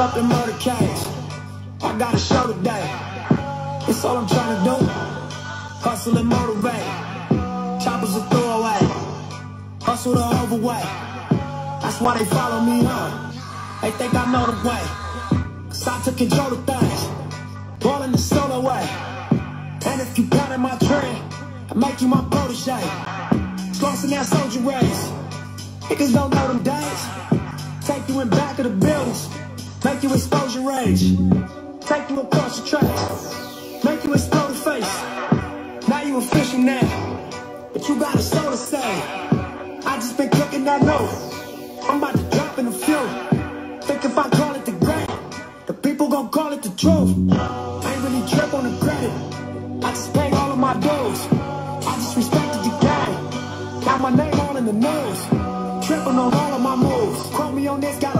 Pull up in murder case. I got a show today. It's all I'm trying to do. Hustle and motivate. Choppers a throwaway. Hustle the overweight. That's why they follow me on. They think I know the way. Cause I took control of things. Rolling the solo way. And if you counted my trend, I make you my protege. Slossing that soldier race. Niggas don't know them days. Take you in back of the buildings. Make you expose your rage. Take you across the tracks. Make you explode the face. Now you a official now. But you got a soul to say. I just been cooking that note. I'm about to drop in a few. Think if I call it the great, the people gon' call it the truth. I ain't really trip on the credit. I just pay all of my dues. I just respected the game. Got my name all in the news. Tripping on all of my moves. Quote me on this, got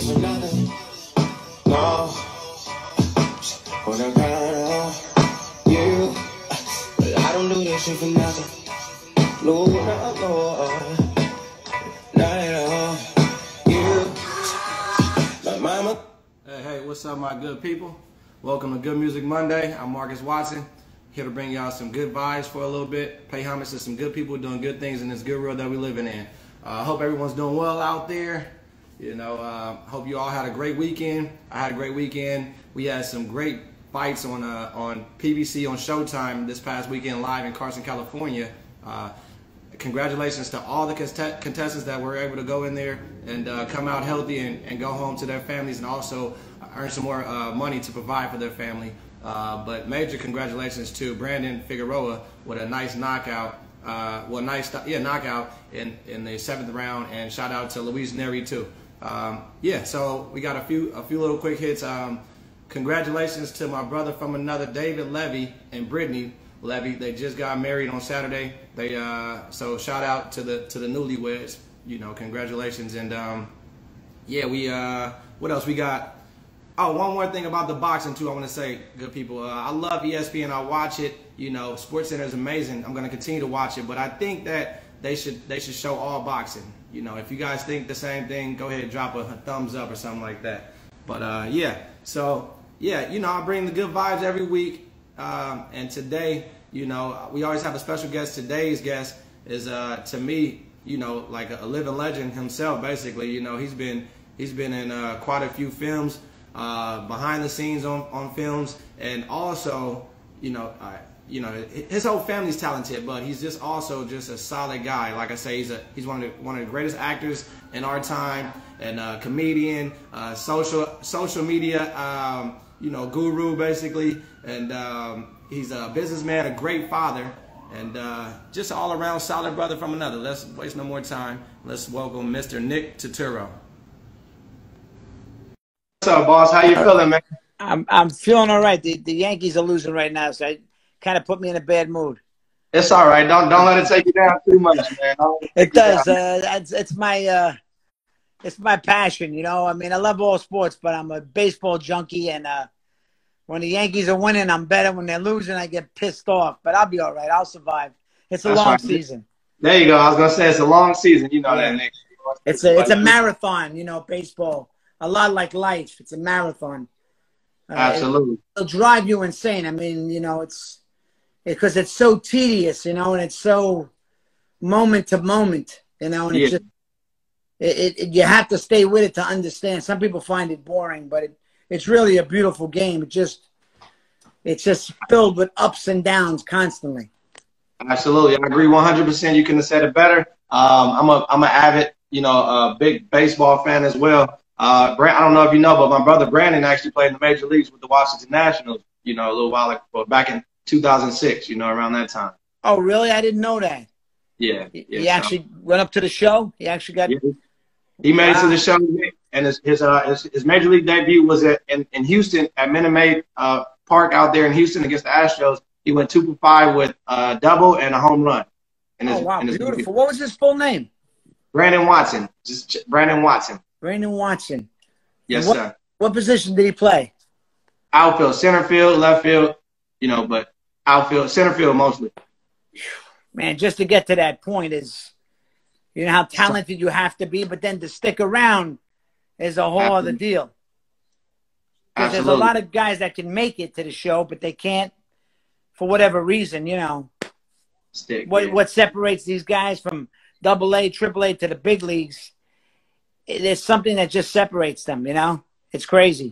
to lose. No, when I'm proud you, but I don't do this shit for nothing. No, no, no, not at all. You, my mama. Hey, hey, what's up, my good people? Welcome to Good Music Monday. I'm Marcus Watson, here to bring y'all some good vibes for a little bit, pay homage to some good people doing good things in this good world that we're living in. I uh, hope everyone's doing well out there. You know, uh, hope you all had a great weekend. I had a great weekend. We had some great fights on uh, on PBC on Showtime this past weekend live in Carson, California. Uh, congratulations to all the contest- contestants that were able to go in there and uh, come out healthy and, and, go home to their families and also earn some more uh, money to provide for their family. Uh, but major congratulations to Brandon Figueroa with a nice knockout. Uh, well, nice, yeah, knockout in, in the seventh round, and shout out to Luis Nery too. Um, yeah, so we got a few a few little quick hits. Um, congratulations to my brother from another, David Levy and Brittany Levy. They just got married on Saturday. They uh, so shout out to the to the newlyweds. You know, congratulations and um, yeah, we uh, what else we got? Oh, one more thing about the boxing too. I want to say, good people. Uh, I love ESPN. I watch it. You know, Sports Center is amazing. I'm going to continue to watch it, but I think that they should they should show all boxing. You know, if you guys think the same thing, go ahead and drop a, thumbs up or something like that. But uh, yeah, so yeah, you know, I bring the good vibes every week. Um, and today, you know, we always have a special guest. Today's guest is uh, to me, you know, like a, living legend himself. Basically, you know, he's been he's been in uh, quite a few films, uh, behind the scenes on on films, and also, you know, you know, his whole family's talented, but he's just also just a solid guy. Like I say, he's a he's one of the, one of the greatest actors in our time, and a comedian, uh, social social media, um, you know, guru basically, and um, he's a businessman, a great father, and uh, just all around solid brother from another. Let's waste no more time. Let's welcome Mr. Nick Turturro. What's up, boss? How you feeling, man? I'm I'm feeling all right. The the Yankees are losing right now, so I kind of put me in a bad mood. It's all right. Don't don't let it take you down too much, man. It does. Uh, it's it's my uh, it's my passion. You know, I mean, I love all sports, but I'm a baseball junkie, and uh, when the Yankees are winning, I'm better. When they're losing, I get pissed off. But I'll be all right. I'll survive. It's a That's long right. season. There you go. I was gonna say it's a long season. You know yeah. that, Nick. It's a it's a marathon. You know, baseball. A lot like life. It's a marathon. Uh, Absolutely. It, it'll drive you insane. I mean, you know, it's because it's so tedious, you know, and it's so moment to moment, you know, and yeah. it's just it, it, you have to stay with it to understand. Some people find it boring, but it, it's really a beautiful game. It just it's just filled with ups and downs constantly. Absolutely, I agree 100%. You couldn't have said it better. Um, I'm a I'm an avid, you know, a big baseball fan as well. Uh, Brand, I don't know if you know, but my brother Brandon actually played in the major leagues with the Washington Nationals. You know, a little while ago, back in 2006, you know, around that time. Oh, really? I didn't know that. Yeah. yeah he actually went up to the show. He actually got. Yeah. He made wow. it to the show, and his his, uh, his, his major league debut was at in, in Houston at Minute Maid uh, Park out there in Houston against the Astros. He went two for five with a double and a home run. In his, oh wow, beautiful! Debut. What was his full name? Brandon Watson. Just Brandon Watson. Brandon Watson. Yes, what, sir. What position did he play? Outfield, center field, left field. You know, but outfield, center field mostly. Man, just to get to that point is You know how talented you have to be, but then to stick around is a whole other deal. Because there's a lot of guys that can make it to the show, but they can't for whatever reason. You know Stick. what yeah. what separates these guys from double A, triple A to the big leagues. There's something that just separates them. You know, it's crazy.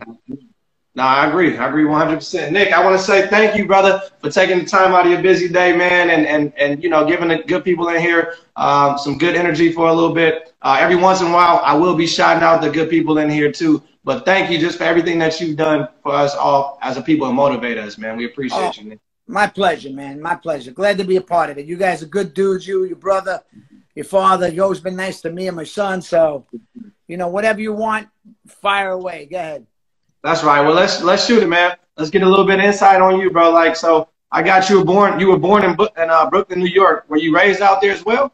No, I agree. I agree 100%. Nick, I want to say thank you, brother, for taking the time out of your busy day, man, and and and you know, giving the good people in here um, some good energy for a little bit. Uh, every once in a while, I will be shouting out the good people in here too. But thank you just for everything that you've done for us all as a people and motivate us, man. We appreciate Oh. you, Nick. My pleasure, man. My pleasure. Glad to be a part of it. You guys are good dudes. You, your brother, your father. You've always been nice to me and my son. So, you know, whatever you want, fire away. Go ahead. That's right. Well, let's let's shoot it, man. Let's get a little bit of insight on you, bro. Like, so I got you were born. You were born in in uh, Brooklyn, New York. Were you raised out there as well?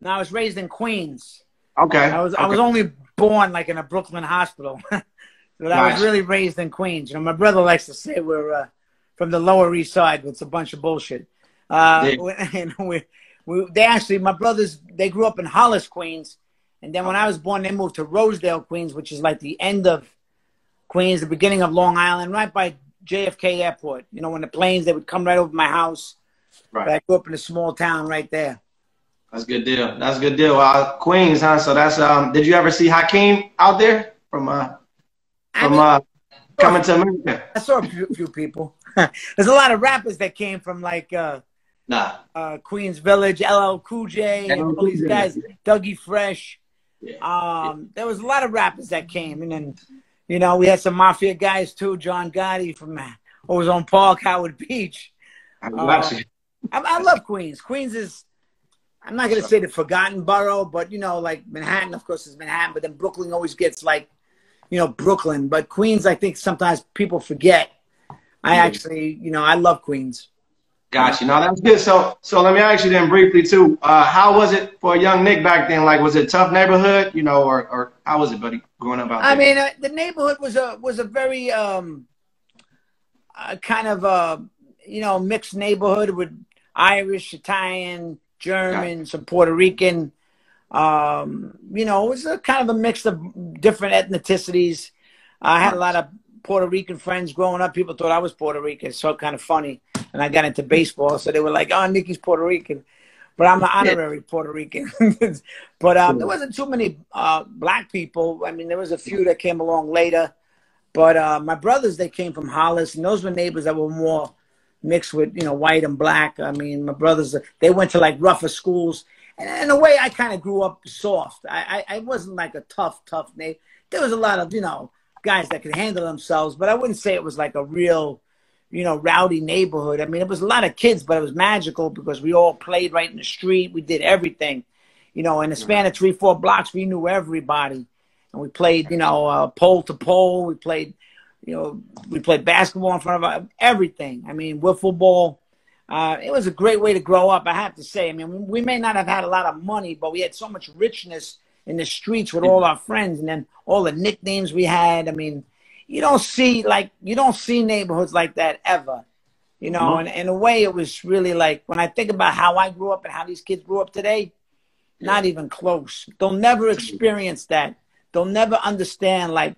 No, I was raised in Queens. Okay. I was I was only born like in a Brooklyn hospital, but I was really raised in Queens. You know, my brother likes to say we're uh, from the Lower East Side. but It's a bunch of bullshit. Uh, and we, we, they actually, my brothers, they grew up in Hollis, Queens, and then when I was born, they moved to Rosedale, Queens, which is like the end of Queens, the beginning of Long Island, right by JFK Airport. You know, when the planes they would come right over my house. Right. But I grew up in a small town right there. That's a good deal. That's a good deal. Uh, Queens, huh? So that's um. Did you ever see Hakeem out there from uh I from mean- uh coming to America? I saw a few, few people. There's a lot of rappers that came from like uh, Nah. uh, Queens Village, LL Cool J, and all these guys, Dougie Fresh. Yeah. Um, there was a lot of rappers that came, and then you know we had some mafia guys too. John Gotti from uh, Ozone Park, Howard Beach. I Uh. I, I love Queens. Queens is, I'm not gonna say the forgotten borough, but you know, like Manhattan, of course, is Manhattan, but then Brooklyn always gets like, you know, Brooklyn. But Queens, I think sometimes people forget. I actually, you know, I love Queens. Got you. No, that's good. So so let me ask you then briefly too. Uh, how was it for a young Nick back then? Like, was it a tough neighborhood? You know, or or how was it, buddy, growing up out there? I mean, uh, the neighborhood was a was a very um, uh, kind of a you know mixed neighborhood with Irish, Italian, German, some Puerto Rican. Um, you know, it was a kind of a mix of different ethnicities. I had a lot of Puerto Rican friends growing up. People thought I was Puerto Rican, so kind of funny. And I got into baseball, so they were like, "Oh, Nicky's Puerto Rican," but I'm an honorary Puerto Rican. but um, there wasn't too many uh, black people. I mean, there was a few that came along later. But uh, my brothers, they came from Hollis, and those were neighbors that were more mixed with, you know, white and black. I mean, my brothers, they went to like rougher schools. And in a way, I kind of grew up soft. I, I, I wasn't like a tough, tough neighbor. There was a lot of, you know, guys that could handle themselves, but I wouldn't say it was like a real, you know, rowdy neighborhood. I mean, it was a lot of kids, but it was magical because we all played right in the street. We did everything. You know, in the span of three, four blocks, we knew everybody. And we played, you know, uh, pole to pole. We played, you know, we played basketball in front of everything. I mean, wiffle ball. Uh, it was a great way to grow up, I have to say. I mean, we may not have had a lot of money, but we had so much richness in the streets with all our friends and then all the nicknames we had. I mean, you don't see like you don't see neighborhoods like that ever. You know, and in a way it was really like when I think about how I grew up and how these kids grew up today, not even close. They'll never experience that. They'll never understand like,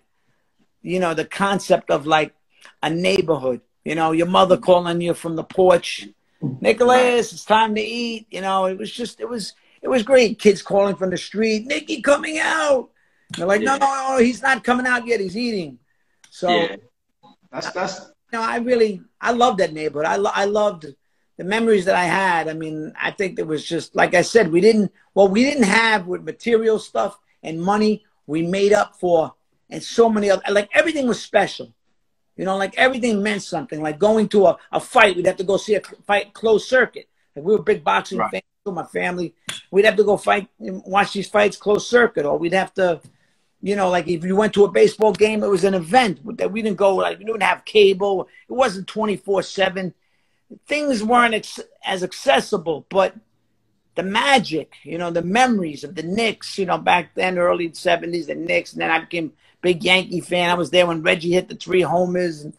you know, the concept of like a neighborhood. You know, your mother calling you from the porch, Nicholas, it's time to eat. You know, it was just it was it was great. Kids calling from the street, Nicky coming out. They're like, no, no, no, he's not coming out yet. He's eating. So, yeah. That's that's you know, I really, I loved that neighborhood. I, lo- I loved the memories that I had. I mean, I think it was just, like I said, we didn't, what we didn't have with material stuff and money, we made up for, and so many other, like everything was special. You know, like everything meant something. Like going to a, a fight, we'd have to go see a fight closed circuit. Like we were big boxing Right. fans my family. We'd have to go fight, and watch these fights closed circuit, or we'd have to, you know, like if you went to a baseball game, it was an event that we didn't go. Like we didn't have cable. It wasn't twenty four seven. Things weren't ex- as accessible, but the magic, you know, the memories of the Knicks, you know, back then, early seventies, the Knicks, and then I became big Yankee fan. I was there when Reggie hit the three homers and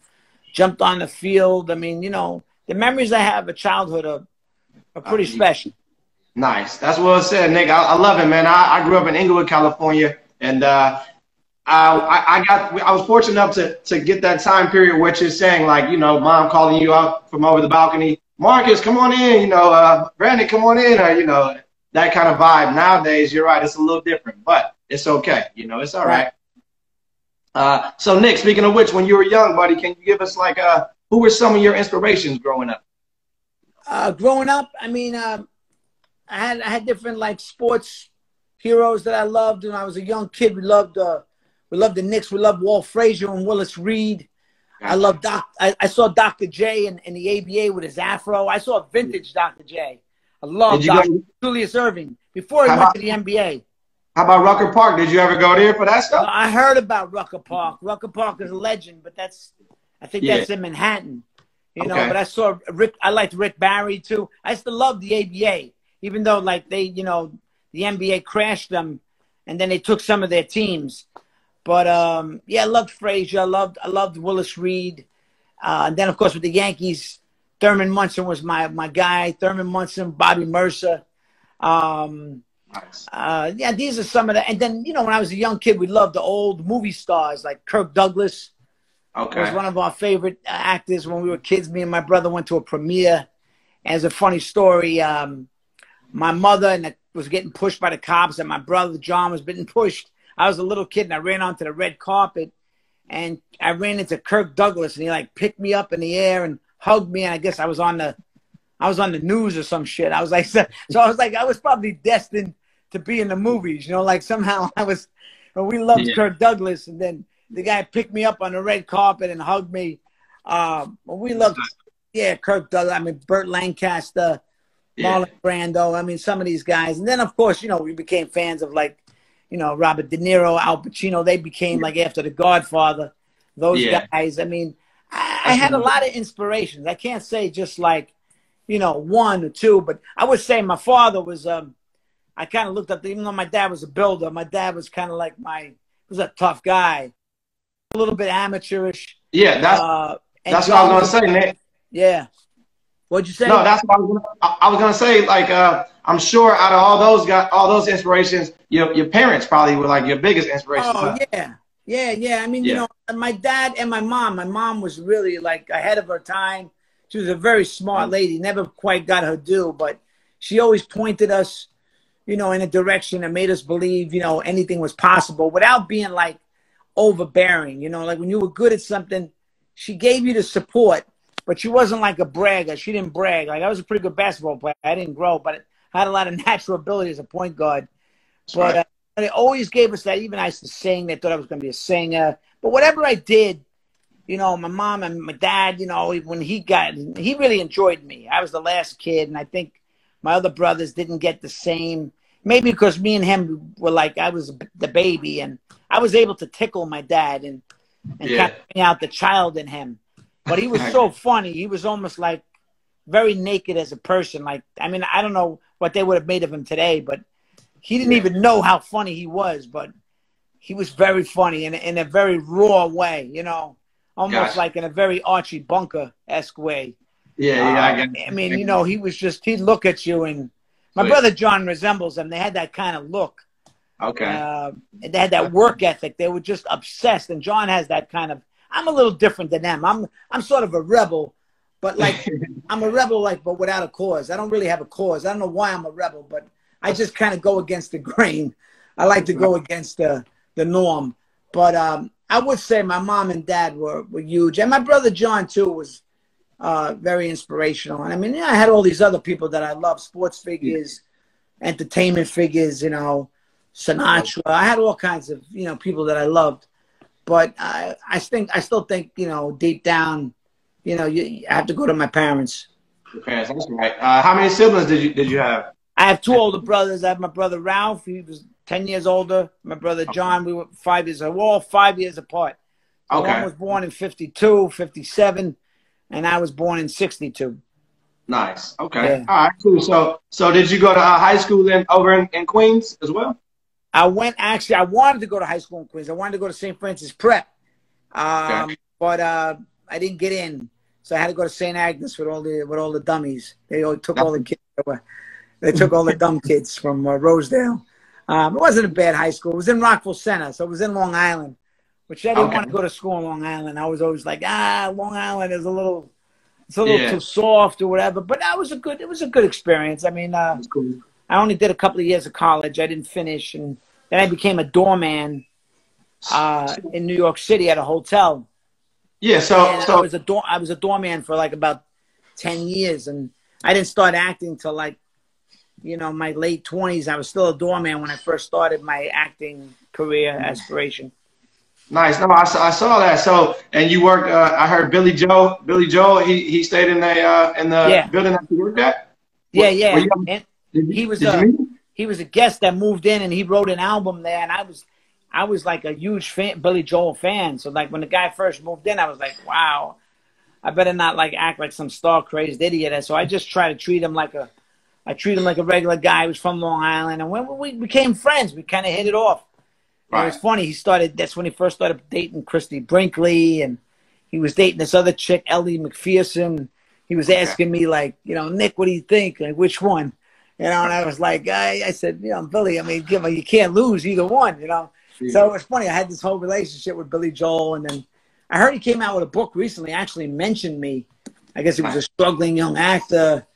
jumped on the field. I mean, you know, the memories I have of childhood are, are pretty Uh, special. Nice. That's what I said, Nick. I, I love it, man. I, I, grew up in Inglewood, California, and uh, I, I got I was fortunate enough to to get that time period which is saying like you know mom calling you up from over the balcony, Marcus, come on in, you know, uh, Brandon, come on in, or you know that kind of vibe. Nowadays, you're right, it's a little different, but it's okay. You know, it's all right. Uh, so Nick, speaking of which, when you were young, buddy, can you give us like uh, who were some of your inspirations growing up? Uh, growing up, I mean, uh, I had I had different like sports heroes that I loved when I was a young kid. We loved uh, we loved the Knicks. We loved Walt Frazier and Willis Reed. I love Doc. I, I, saw Dr. J in, in the ABA with his afro. I saw vintage Dr. J. I love Dr. Go, Julius Erving before he went about, to the NBA. How about Rucker Park? Did you ever go there for that stuff? I heard about Rucker Park. Rucker Park is a legend, but that's I think yeah. that's in Manhattan. You know, but I saw Rick. I liked Rick Barry too. I used to love the ABA, even though like they, you know, the NBA crashed them, and then they took some of their teams. But um, yeah, I loved Frazier. I loved I loved Willis Reed. Uh, and then of course with the Yankees, Thurman Munson was my my guy. Thurman Munson, Bobby Murcer. Um, nice. uh, yeah, these are some of the. And then you know when I was a young kid, we loved the old movie stars like Kirk Douglas. Okay. Was one of our favorite actors when we were kids. Me and my brother went to a premiere. As a funny story, um, my mother and was getting pushed by the cops, and my brother John was getting pushed I was a little kid and I ran onto the red carpet and I ran into Kirk Douglas and he like picked me up in the air and hugged me. And I guess I was on the, I was on the news or some shit. I was like, so, so I was like, I was probably destined to be in the movies, you know, like somehow I was, we loved yeah. Kirk Douglas. And then the guy picked me up on the red carpet and hugged me. Um, we loved, yeah, Kirk Douglas. I mean, Burt Lancaster, Marlon. Brando. I mean, some of these guys. And then, of course, you know, we became fans of like you know, Robert De Niro, Al Pacino, they became like after The Godfather. Those yeah. guys. I mean, I, I, had a lot of inspirations. I can't say just like, you know, one or two, but I would say my father was. Um, I kind of looked up, even though my dad was a builder, my dad was kind of like my was a tough guy, a little bit amateurish. Yeah, that's uh, that's what I was gonna say, Nick. Yeah. What'd you say? No, that's what I was gonna, I was gonna say. Like, uh, I'm sure out of all those got all those inspirations, your your parents probably were like your biggest inspiration. Oh yeah, yeah, yeah. I mean, yeah. you know, my dad and my mom. My mom was really like ahead of her time. She was a very smart lady. Never quite got her due, but she always pointed us, you know, in a direction and made us believe, you know, anything was possible without being like overbearing. You know, like when you were good at something, she gave you the support but she wasn't like a bragger. She didn't brag. Like I was a pretty good basketball player. I didn't grow, but I had a lot of natural ability as a point guard. That's but right. uh, they always gave us that. Even I used to sing. They thought I was going to be a singer. But whatever I did, you know, my mom and my dad, you know, when he got, he really enjoyed me. I was the last kid, and I think my other brothers didn't get the same. Maybe because me and him were like, I was the baby, and I was able to tickle my dad and and yeah. kind of bring out the child in him. But he was so funny. He was almost like very naked as a person. Like, I mean, I don't know what they would have made of him today, but he didn't even know how funny he was. But he was very funny in, in a very raw way, you know, almost like in a very Archie Bunker esque way. Yeah, yeah. I, um, I, mean, you know, he was just, he'd look at you and my brother John resembles him. They had that kind of look. Okay. Uh, they had that work ethic. They were just obsessed. And John has that kind of I'm a little different than them. I'm I'm sort of a rebel, but like I'm a rebel, like but without a cause. I don't really have a cause. I don't know why I'm a rebel, but I just kind of go against the grain. I like to go against the the norm. But um, I would say my mom and dad were were huge, and my brother John too was uh, very inspirational. And I mean, yeah, I had all these other people that I love, sports figures, entertainment figures. You know, Sinatra. I had all kinds of you know people that I loved. But I, I think I still think you know deep down, you know, you, you have to go to my parents. Your parents, that's right. Uh, how many siblings did you did you have? I have two older brothers. I have my brother Ralph. He was ten years older. My brother John. We were five years. We're all five years apart. Okay. One was born in 52, 57, and I was born in 62. Nice. Okay. Yeah. All right. Cool. So, so did you go to uh, high school in over in, in Queens as well? I went actually. I wanted to go to high school in Queens. I wanted to go to St. Francis Prep, um, okay. but uh, I didn't get in, so I had to go to St. Agnes with all the with all the dummies. They all took all the kids away. They took all the dumb kids from uh, Rosedale. Um, it wasn't a bad high school. It was in Rockville Centre, so it was in Long Island, which I didn't Okay. want to go to school in Long Island. I was always like, ah, Long Island is a little, it's a little Yeah. too soft or whatever. But that was a good, it was a good experience. I mean, uh, cool. I only did a couple of years of college. I didn't finish, and then I became a doorman uh, in New York City at a hotel. Yeah. So And I was a door, I was a doorman for like about ten years, and I didn't start acting till like, you know, my late twenties. I was still a doorman when I first started my acting career aspiration. nice. No, I, saw- I saw that. So and you worked. Uh, I heard Billy Joel. Billy Joel. He he stayed in the uh, in the Yeah. building that you worked at. Yeah, yeah. you- And you- He was, Did you uh, meet him? He was a guest that moved in, and he wrote an album there, and I was. I was like a huge fan, Billy Joel fan. So like when the guy first moved in, I was like, wow, I better not like act like some star crazed idiot. And so I just try to treat him like a, I treat him like a regular guy. He was from Long Island, and when we became friends, we kind of hit it off. And It was funny. He started. That's when he first started dating Christie Brinkley, and he was dating this other chick, Ellie Macpherson. He was asking me like, you know, Nick, what do you think? Like, which one? You know, and I was like, I, I said, you know, Billy. I mean, give you can't lose either one. You know. So it was funny. I had this whole relationship with Billy Joel, and then I heard he came out with a book recently. Actually, mentioned me. I guess he was a struggling young actor.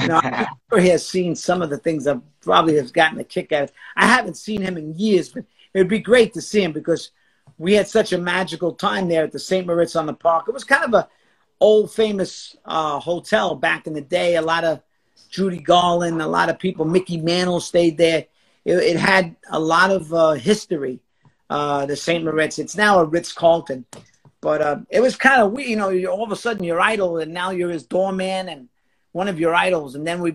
You know, I'm sure he has seen some of the things that probably has gotten a kick out of. I haven't seen him in years, but it would be great to see him because we had such a magical time there at the St. Moritz on the Park. It was kind of a old famous uh, hotel back in the day. A lot of Judy Garland, a lot of people. Mickey Mantle stayed there. It, it had a lot of uh, history. Uh, the St. Moritz. It's now a Ritz Carlton, but uh, it was kind of weird. You know, you're, all of a sudden you're idol, and now you're his doorman and one of your idols. And then we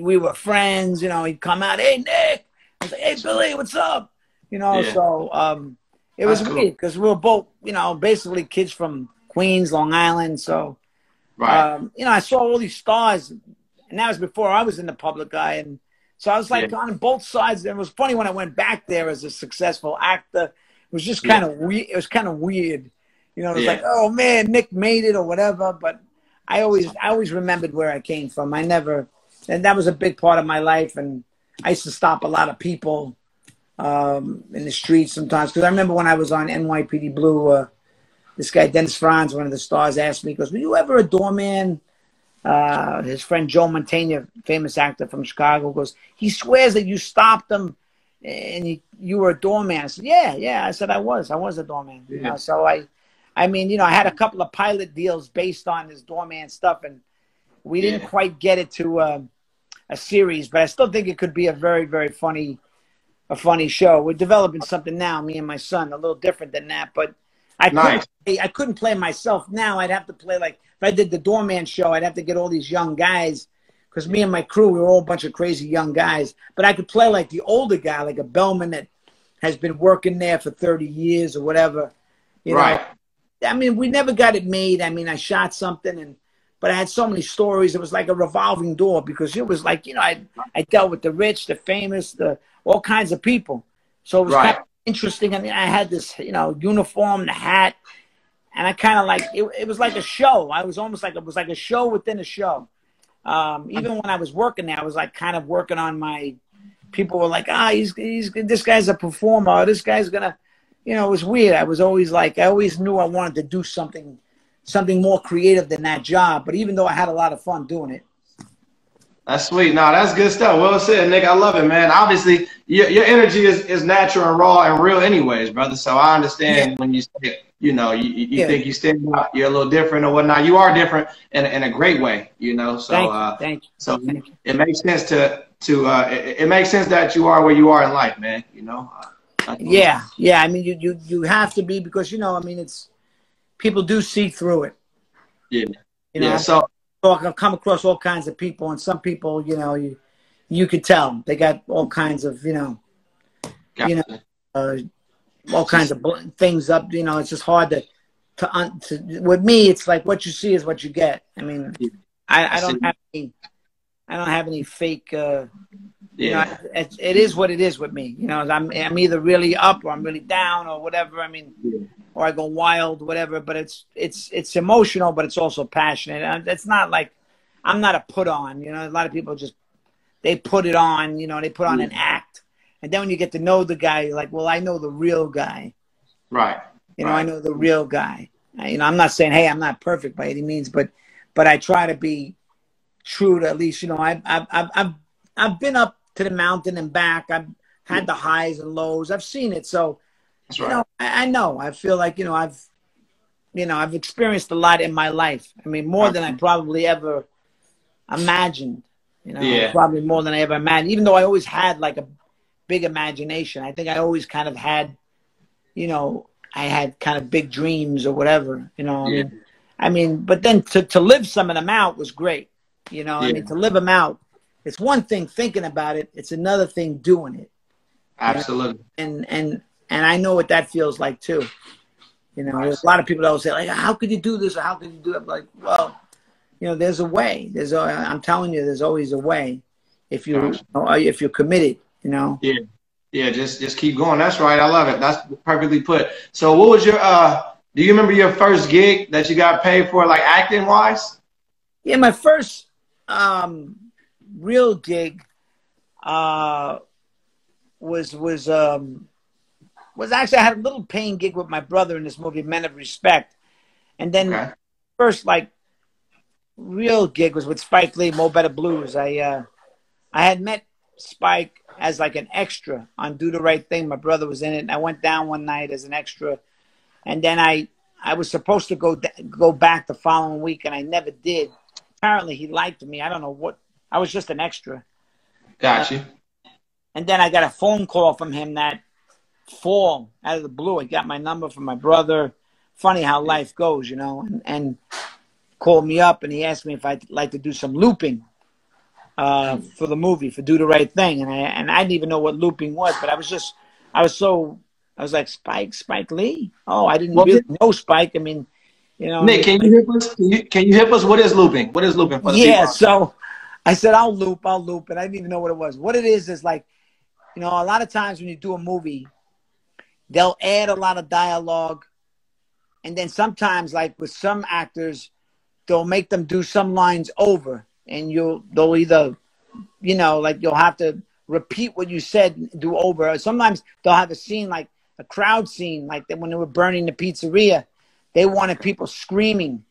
we were friends. You know, he'd come out, hey Nick, I was like, hey Billy, what's up? You know, Yeah. so um, it was That's weird because we were both, you know, basically kids from Queens, Long Island. So Right. um, you know, I saw all these stars, and that was before I was in the public eye, and so I was like Yeah. on both sides. And it was funny when I went back there as a successful actor. It was just kind of weird. It was kind of weird, you know. It was Yeah. like, oh man, Nick made it or whatever. But I always, I always remembered where I came from. I never, and that was a big part of my life. And I used to stop a lot of people um, in the streets sometimes because I remember when I was on NYPD Blue. Uh, this guy Dennis Franz, one of the stars, asked me, "Goes, were you ever a doorman?" Uh, his friend Joe Mantegna, famous actor from Chicago, goes, "He swears that you stopped him, and you, you were a doorman." I said, "Yeah, yeah." I said, "I was, I was a doorman." You know, so I, I mean, you know, I had a couple of pilot deals based on this doorman stuff, and we didn't quite get it to uh, a series, but I still think it could be a very, very funny, a funny show. We're developing something now, me and my son, a little different than that, but. I Nice. couldn't, play- I couldn't play myself now. I'd have to play like if I did the doorman show. I'd have to get all these young guys because me and my crew we were all a bunch of crazy young guys. But I could play like the older guy, like a bellman that has been working there for thirty years or whatever. You know, right. I mean, we never got it made. I mean, I shot something and but I had so many stories. It was like a revolving door because it was like, you know, I I dealt with the rich, the famous, the all kinds of people. So it was Right. kind of interesting. I mean, I had this, you know, uniform, the hat, and I kind of like it, it was like a show. I was almost like it was like a show within a show. Um, even when I was working there, I was like kind of working on my. People were like, ah, he's he's this guy's a performer. This guy's gonna, you know, it was weird. I was always like, I always knew I wanted to do something, something more creative than that job. But even though I had a lot of fun doing it, That's sweet. No, that's good stuff. Well said, Nick. I love it, man. Obviously, your, your energy is, is natural and raw and real, anyways, brother. So I understand when you say, you know, you, you Yeah. think you stand out, you're a little different or whatnot. You are different in, in a great way, you know. So, thank uh, you, thank you. so Thank you. it makes sense to to uh, it, it makes sense that you are where you are in life, man. You know. Uh, Yeah, yeah. I mean, you you you have to be because you know, I mean, it's people do see through it. Yeah. You know, Yeah. So So I've come across all kinds of people, and some people, you know, you you could tell they got all kinds of, you know, You know, uh, all kinds of things up. You know, it's just hard to to, un- to with me. It's like what you see is what you get. I mean, I, I I don't have any, I don't have any fake. Uh, you yeah. know, it, it is what it is with me. You know, I'm I'm either really up or I'm really down or whatever. I mean, Yeah. or I go wild, whatever. But it's it's it's emotional, but it's also passionate. And It's not like I'm not a put on. You know, a lot of people just they put it on, you know, they put on an act. And then when you get to know the guy, you're like, well, I know the real guy. Right. You know, right. I know the real guy. You know, I'm not saying, hey, I'm not perfect by any means, but but I try to be true to at least, you know, I've I've I've I've been up to the mountain and back. I've had the highs and lows. I've seen it. So, That's you right. know, I, I know. I feel like, you know, I've you know, I've experienced a lot in my life. I mean, more than I probably ever imagined. You know, Yeah. probably more than I ever imagined. Even though I always had like a big imagination, I think I always kind of had, you know, I had kind of big dreams or whatever. You know, I Yeah. mean, I mean, but then to to live some of them out was great. You know, I mean, to live them out, it's one thing thinking about it; it's another thing doing it. Absolutely. And and and I know what that feels like too. You know, there's a lot of people that will say like, "How could you do this?" or "How could you do that?" Like, well, you know, there's a way. There's a, I'm telling you, there's always a way if you if you're committed. You know. Yeah. Yeah, just just keep going. That's right. I love it. That's perfectly put. So what was your uh do you remember your first gig that you got paid for like acting wise? Yeah, my first um, real gig uh, was was um, was actually I had a little paying gig with my brother in this movie Men of Respect, and then Okay. first like real gig was with Spike Lee, Mo Better Blues. I uh, I had met Spike as like an extra on Do the Right Thing. My brother was in it, and I went down one night as an extra, and then I I was supposed to go go back the following week, and I never did. Apparently, he liked me. I don't know what. I was just an extra, Got you. and then I got a phone call from him that fall out of the blue. I got my number from my brother. Funny how life goes, you know, and, and called me up and he asked me if I'd like to do some looping uh, for the movie for Do the Right Thing, and I and I didn't even know what looping was, but I was just I was so I was like Spike Spike Lee. Oh, I didn't Well, really know Spike. I mean, you know, Nick, can you hip us? Can you, can you hip us? What is looping? What is looping for the yeah, people? so I said I'll loop, I'll loop, and I didn't even know what it was. What it is is like, you know, a lot of times when you do a movie, they'll add a lot of dialogue, and then sometimes, like with some actors, they'll make them do some lines over, and you'll they'll either, you know, like you'll have to repeat what you said, do over. Sometimes they'll have a scene like a crowd scene, like when they were burning the pizzeria, they wanted people screaming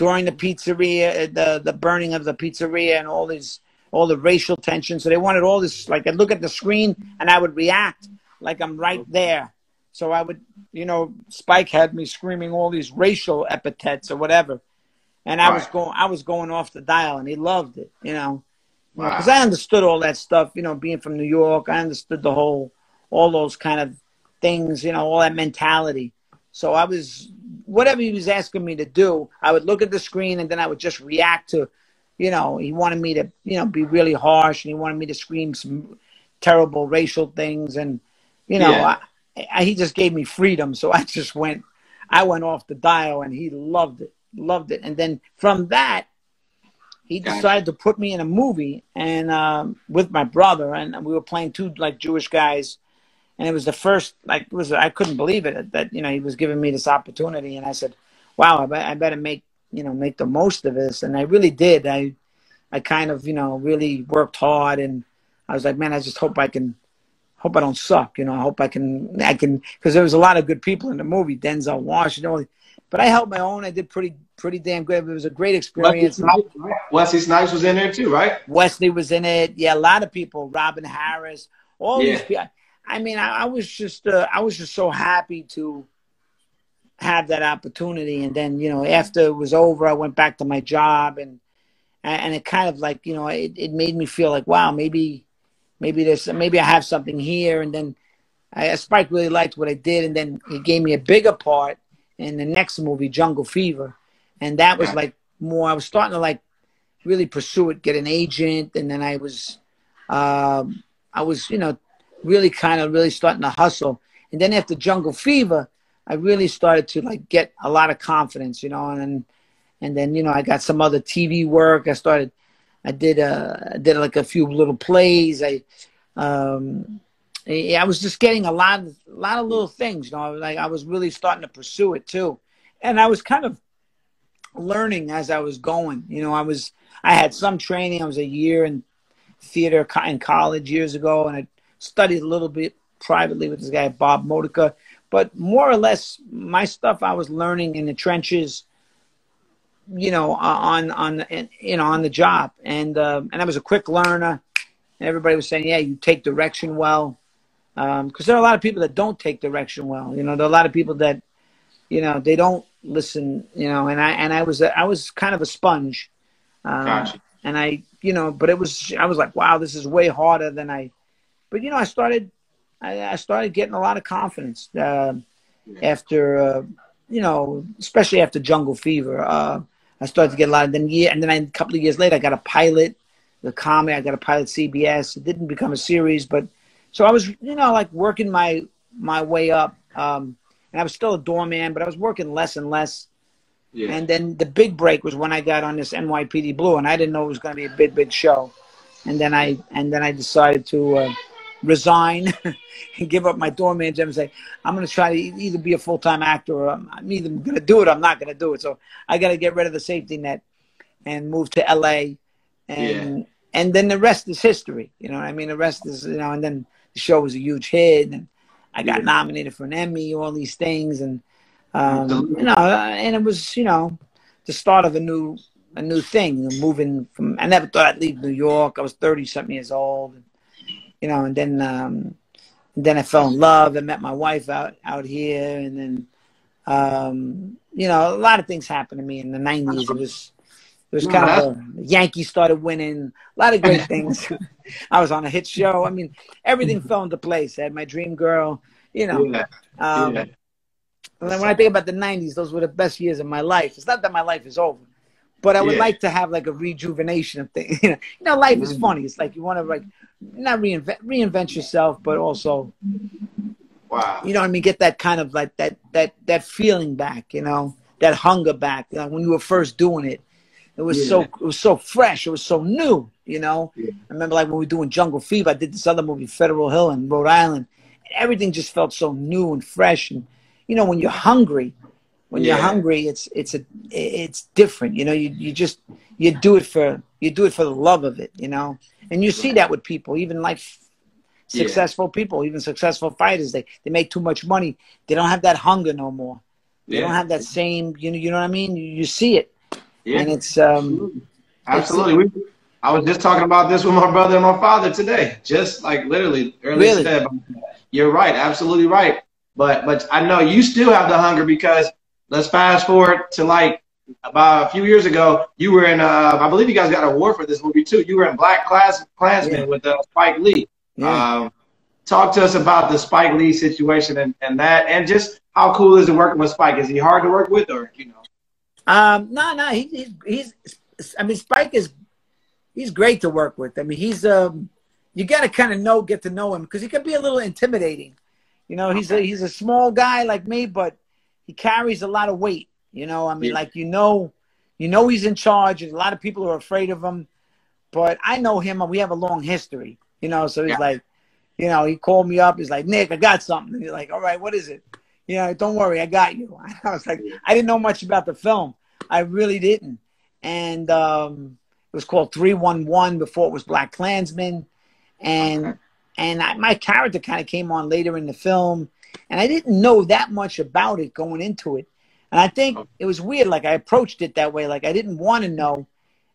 during the pizzeria, uh, the the burning of the pizzeria, and all these all the racial tension. So they wanted all this. Like I'd look at the screen and I would react like I'm right there. So I would, you know, Spike had me screaming all these racial epithets or whatever, and I was going, I was going off the dial, and he loved it, you know, Wow. because I understood all that stuff. You know, being from New York, I understood the whole, all those kind of things, you know, all that mentality. So I was whatever he was asking me to do, I would look at the screen and then I would just react to, you know, he wanted me to, you know, be really harsh and he wanted me to scream some terrible racial things and, you know, Yeah. I, I, he just gave me freedom. So I just went, I went off the dial and he loved it, loved it. And then from that, he decided to put me in a movie and um, with my brother and we were playing two like Jewish guys and it was the first like it was I couldn't believe it that you know he was giving me this opportunity and I said wow I, be- I better make you know make the most of this and I really did I I kind of you know really worked hard and I was like man I just hope I can hope I don't suck you know I hope I can I can because there was a lot of good people in the movie Denzel Washington but I held my own I did pretty pretty damn good it was a great Wesley experience Snipes, right? Wesley Snipes was in there too, right? Wesley was in it. Yeah, a lot of people. Robin Harris. All Yeah. these people. I mean, I, I was just, uh, I was just so happy to have that opportunity. And then, you know, after it was over, I went back to my job, and and it kind of like, you know, it, it made me feel like, wow, maybe, maybe there's, maybe I have something here. And then, I, Spike really liked what I did, and then he gave me a bigger part in the next movie, Jungle Fever, and that was like more. I was starting to like really pursue it, get an agent, and then I was, um, I was, you know, really kind of really starting to hustle. And then after Jungle Fever, I really started to like get a lot of confidence, you know, and and then you know I got some other TV work. I started, I did uh, I did like a few little plays. I, um, I was just getting a lot, a lot of little things, you know. Like I was really starting to pursue it too, and I was kind of learning as I was going. You know, I was I had some training. I was a year in theater in college years ago, and I studied a little bit privately with this guy Bob Modica. But more or less, my stuff I was learning in the trenches, you know, on on you know on the job, and uh, and I was a quick learner. And everybody was saying, "Yeah, you take direction well," because um, there are a lot of people that don't take direction well. You know, there are a lot of people that, you know, they don't listen. You know, and I and I was I was kind of a sponge. Um, gotcha. And I, you know, but it was I was like, wow, this is way harder than I. But you know, I started I, I started getting a lot of confidence uh, after, uh, you know, especially after Jungle Fever. Uh, I started to get a lot. Of, then yeah, and then I, a couple of years later, I got a pilot, the comedy. I got a pilot CBS. It didn't become a series, but so I was, you know, like working my my way up. Um, and I was still a doorman, but I was working less and less. Yeah. And then the big break was when I got on this NYPD Blue, and I didn't know it was going to be a big, big show. And then I and then I decided to uh, resign and give up my doorman job and say, I'm going to try to either be a full time actor or I'm, I'm either going to do it or I'm not going to do it. So I got to get rid of the safety net and move to LA. And, yeah. and then the rest is history. You know I mean? The rest is, you know, and then the show was a huge hit and I got yeah. nominated for an Emmy, all these things. And, um, you know, and it was, you know, the start of a new, a new thing, you know, moving from, I never thought I'd leave New York. I was 30 something years old. And, you know, and then um, then I fell in love and met my wife out out here, and then um, you know, a lot of things happened to me in the '90s. It was it was kind of a, Yankees started winning, a lot of great things. I was on a hit show. I mean, everything fell into place. I had my dream girl, you know. Yeah. Um, yeah. And then when I think about the '90s, those were the best years of my life. It's not that my life is over, but I would yeah. like to have like a rejuvenation of things. you know, life is mm-hmm. funny. It's like you want to like not reinvent reinvent yourself, but also, wow, you know what I mean. Get that kind of like that that that feeling back. You know, that hunger back. Like when you were first doing it, it was yeah. so it was so fresh. It was so new. You know, yeah. I remember like when we were doing Jungle Fever. I did this other movie, Federal Hill in Rhode Island. Everything just felt so new and fresh. And you know, when you're hungry, when yeah. you're hungry, it's it's a it's different. You know, you you just you do it for you do it for the love of it. You know, and you see that with people, even like successful yeah. people, even successful fighters. They they make too much money. They don't have that hunger no more. They yeah. don't have that same. You know, you know what I mean. You, you see it, yeah. and it's um, absolutely. It's, we, I was just talking about this with my brother and my father today. Just like literally earlier really? said. You're right, absolutely right. But but I know you still have the hunger because let's fast forward to like about a few years ago. You were in, uh, I believe you guys got an award for this movie too. You were in Black Class Klansman yeah. with uh, Spike Lee. Yeah. Um, talk to us about the Spike Lee situation and, and that, and just how cool is it working with Spike? Is he hard to work with, or you know? Um, no, no, he, he's he's. I mean, Spike is he's great to work with. I mean, he's um, you got to kind of know, get to know him because he can be a little intimidating. You know, he's a he's a small guy like me, but he carries a lot of weight. You know, I mean, yeah. like you know, you know he's in charge. a lot of people are afraid of him, but I know him, and we have a long history. You know, so he's yeah. like, you know, he called me up. He's like, Nick, I got something. And he's like, all right, what is it? You know, don't worry, I got you. I was like, I didn't know much about the film. I really didn't. And um, it was called 311 before it was Black Klansman. And okay. and I, my character kind of came on later in the film and I didn't know that much about it going into it. And I think it was weird. Like I approached it that way. Like I didn't want to know,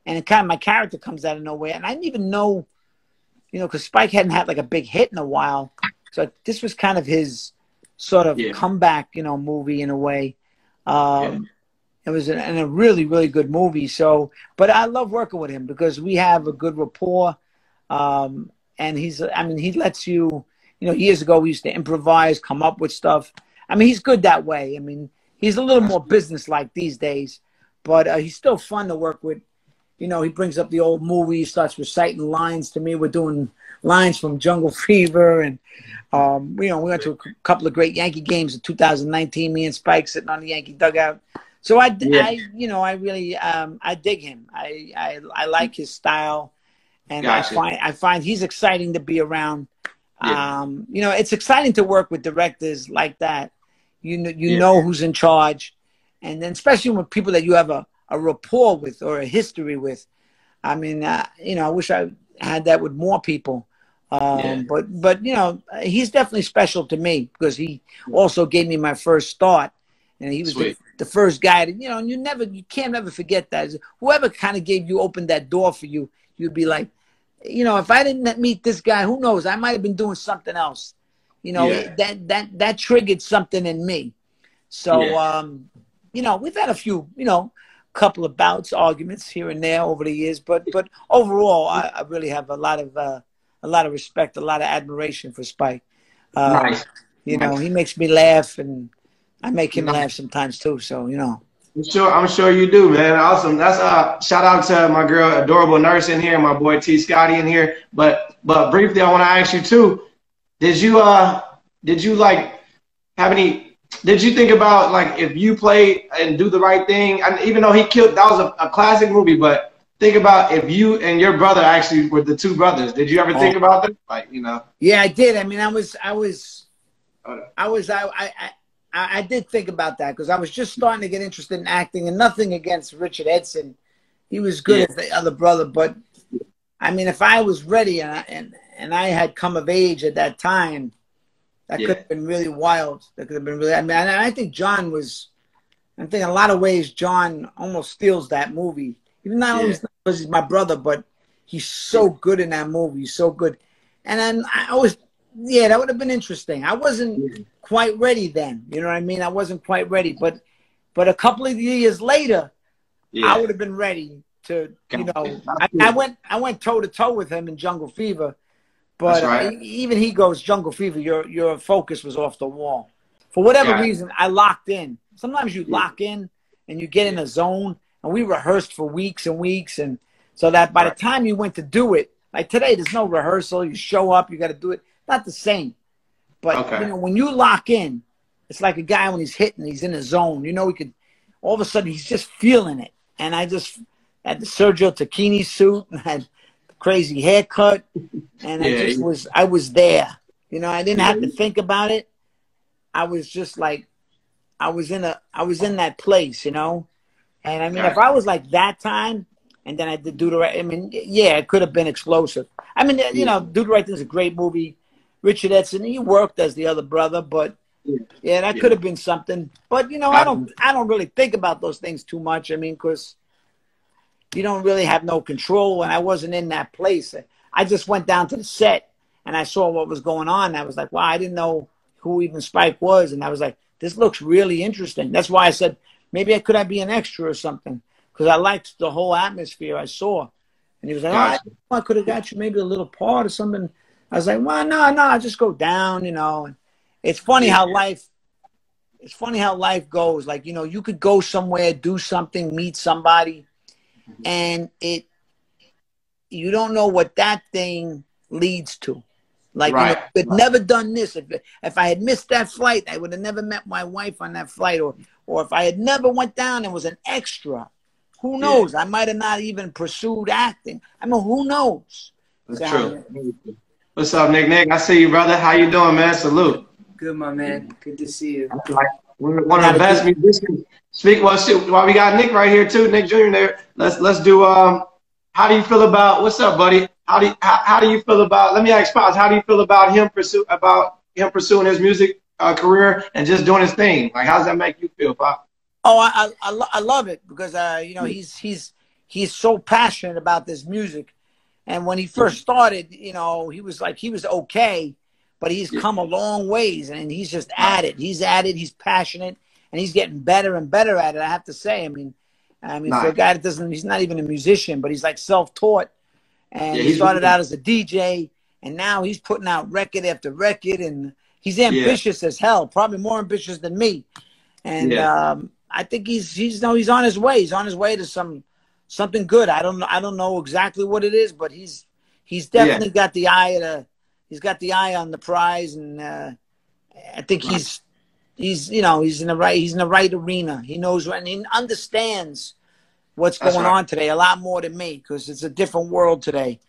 and it kind of my character comes out of nowhere. And I didn't even know, you know, because Spike hadn't had like a big hit in a while. So this was kind of his sort of yeah. comeback, you know, movie in a way. Um, yeah. It was a, and a really, really good movie. So, but I love working with him because we have a good rapport. Um, and he's, I mean, he lets you you know, years ago we used to improvise, come up with stuff. I mean, he's good that way. I mean, he's a little more business-like these days, but uh, he's still fun to work with. You know, he brings up the old movie, starts reciting lines to me. We're doing lines from Jungle Fever, and um, you know, we went to a couple of great Yankee games in 2019. Me and Spike sitting on the Yankee dugout. So I, yeah. I you know, I really, um, I dig him. I, I, I like his style, and gotcha. I find, I find he's exciting to be around. Yeah. Um, you know, it's exciting to work with directors like that. You know, you yeah. know who's in charge, and then especially with people that you have a, a rapport with or a history with. I mean, uh, you know, I wish I had that with more people. Um, Yeah. But but you know, he's definitely special to me because he also gave me my first start, and he was the, the first guy. To, you know, and you never you can't never forget that. Whoever kind of gave you opened that door for you, you'd be like, you know, if I didn't meet this guy, who knows? I might have been doing something else. You know, Yeah. that that that triggered something in me. So Yeah. um, you know, we've had a few, you know, couple of bouts, arguments here and there over the years, but but overall, I, I really have a lot of uh, a lot of respect, a lot of admiration for Spike. Uh, Nice. You know, Nice. he makes me laugh, and I make him Nice. laugh sometimes too. So you know, I'm sure. I'm sure you do, man. Awesome. That's uh. Shout out to my girl, adorable nurse in here, my boy T Scotty in here. But but briefly, I want to ask you too. Did you uh? Did you like have any? Did you think about like if you play and do the right thing? And even though he killed, that was a, a classic movie. But think about if you and your brother actually were the two brothers. Did you ever think about that? Like you know. yeah, I did. I mean, I was, I was, I was, I, I, I, I did think about that because I was just starting to get interested in acting, and nothing against Richard Edson. He was good Yeah. as the other brother, but I mean, if I was ready and I, and and I had come of age at that time, that Yeah. could have been really wild. That could have been really. I mean, and I think John was. I think in a lot of ways, John almost steals that movie. Even not only because he's my brother, but he's so good in that movie. He's so good. And then I always, yeah, that would have been interesting. I wasn't quite ready then. You know what I mean? I wasn't quite ready, but but a couple of years later, yeah. I would have been ready to, you know. I, I went I went toe to toe with him in Jungle Fever, but right. uh, even he goes Jungle Fever. Your your focus was off the wall. For whatever Yeah. reason, I locked in. Sometimes you lock in and you get in a zone, and we rehearsed for weeks and weeks, and so that by Right. the time you went to do it, like today, there's no rehearsal. You show up, you got to do it. Not the same. But Okay. you know, when you lock in, it's like a guy when he's hitting, he's in his zone. You know, he could all of a sudden he's just feeling it. And I just had the Sergio Tacchini suit and had the crazy haircut, and I just was I was there. You know, I didn't have to think about it. I was just like, I was in a I was in that place. You know, and I mean, if I was like that time. And then I did do the right. I mean, yeah, it could have been explosive. I mean, you know, do the right thing is a great movie. Richard Edson, he worked as the other brother, but Yeah. that Yeah. could have been something. But you know, I don't, I don't really think about those things too much. I mean, because you don't really have no control, and I wasn't in that place. I just went down to the set and I saw what was going on. I was like, wow, I didn't know who even Spike was, and I was like, this looks really interesting. That's why I said maybe I could I be an extra or something because I liked the whole atmosphere I saw. And he was like, oh, I could have got you maybe a little part or something. I was like, well, no, no, I just go down, you know. And it's funny how life, it's funny how life goes. Like, you know, you could go somewhere, do something, meet somebody, mm-hmm. and it, you don't know what that thing leads to. Like, you know, Right, right. never done this, if if I had missed that flight, I would have never met my wife on that flight, or or if I had never went down and was an extra, who knows? I might have not even pursued acting. I mean, who knows? That's So, true. What's up, Nick? Nick, I see you, brother. How you doing, man? Salute. Good, my man. Good to see you. Like one of- one of the best musicians. Speak well, shoot, while we got Nick right here too, Nick Jr. There. Let's let's do. Um, how do you feel about what's up, buddy? How do you, how, how do you feel about? Let me ask Pops. How do you feel about him pursue about him pursuing his music uh, career and just doing his thing? Like, how does that make you feel, Pop? Oh, I I, I, lo- I love it because uh, you know he's he's he's so passionate about this music, and when he first started, you know, he was like he was okay, but he's come a long ways, and he's just at it. He's at it. He's passionate, and he's getting better and better at it. I have to say. I mean, I mean, for a guy that doesn't, he's not even a musician, but he's like self-taught, and Yeah, he started out as a DJ, and now he's putting out record after record, and he's ambitious as hell, probably more ambitious than me. And Yeah. um, I think he's he's no he's on his way. He's on his way to some something good. I don't know I don't know exactly what it is, but he's he's definitely got the eye he's got the eye on the prize, and uh, I think he's he's you know he's in the right he's in the right arena. He knows what and he understands what's That's going right. on today a lot more than me because it's a different world today.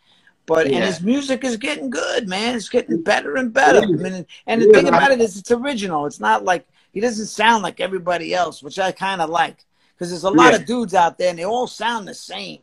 But and his music is getting good, man. It's getting better and better. I mean, and the is. thing about it is, it's original. It's not like he doesn't sound like everybody else, which I kind of like because there's a lot Yeah. of dudes out there and they all sound the same.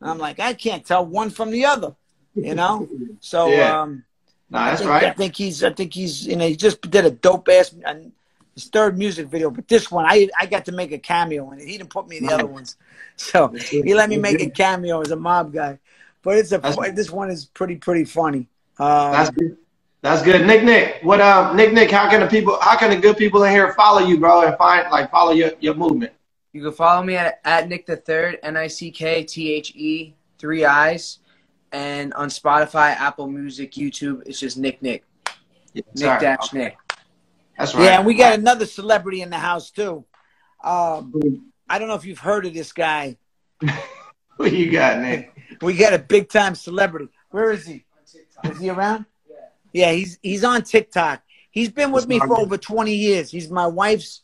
And I'm like, I can't tell one from the other. You know, so Yeah. um, Nah, I think, right. I think he's. I think he's. You know, he just did a dope ass. And his third music video, but this one, I I got to make a cameo in it. He didn't put me in the other ones, so he let me make a cameo as a mob guy. But it's a. That's- This one is pretty pretty funny. Um, That's good. That's good. Nick Nick, what uh Nick Nick, how can the people how can the good people in here follow you, bro, and find like follow your, your movement? You can follow me at, at Nick the Third, N I C K T H E, three I's. And on Spotify, Apple Music, YouTube, it's just Nick Nick. Yes, Nick sir. Dash Nick. That's right. Yeah, and we got another celebrity in the house too. Um, I don't know if you've heard of this guy. what you got, Nick? We got a big time celebrity. Where is he? Is he around? Yeah, he's he's on TikTok. He's been with me for over 20 years. He's my wife's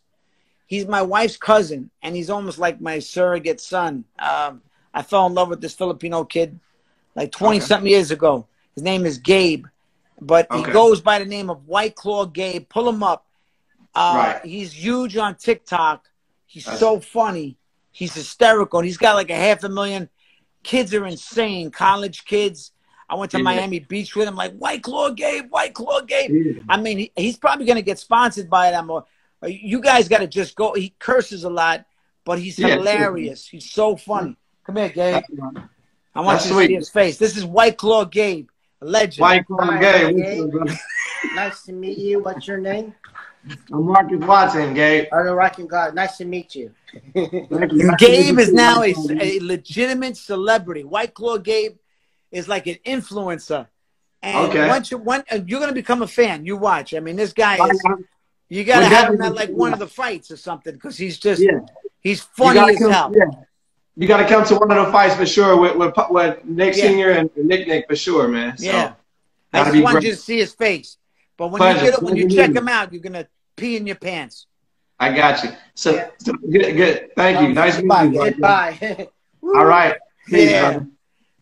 he's my wife's cousin, and he's almost like my surrogate son. Um, I fell in love with this Filipino kid like 20 Okay. something years ago. His name is Gabe, but he goes by the name of White Claw Gabe. Pull him up. Uh, Right. He's huge on TikTok. He's That's- so funny. He's hysterical. And he's got like a half a million. Kids are insane. College kids. I went to Yeah. Miami Beach with him, like White Claw Gabe, White Claw Gabe. Yeah. I mean, he, he's probably going to get sponsored by them. Or you guys got to just go. He curses a lot, but he's Yeah, hilarious. He's so funny. Come here, Gabe. I want That's you to see his face. This is White Claw Gabe, a legend. White Claw Hi, Gay. Gabe. What's up, brother? Nice to meet you. What's your name? I'm Marcus Watson, Gabe. Arnold Rockin' God. Nice to meet you. Gabe is now a, a legitimate celebrity. White Claw Gabe is like an influencer. And Okay. once you when, uh, you're gonna become a fan, you watch. I mean, this guy is. You gotta We're have him at like one of the fights or something because he's just Yeah. he's funny as come- hell. yeah. You got to come to one of the fights for sure with with, with Nick Yeah. Senior and Nick Nick for sure, man. So, Yeah. I just be wanted great. you to see his face. But when Pleasure. you get when you Pleasure check him out, you're gonna pee in your pants. I got you. So, Yeah. so good, good. Thank you. Um, nice meeting bye, you. Goodbye. All right. Peace, Yeah.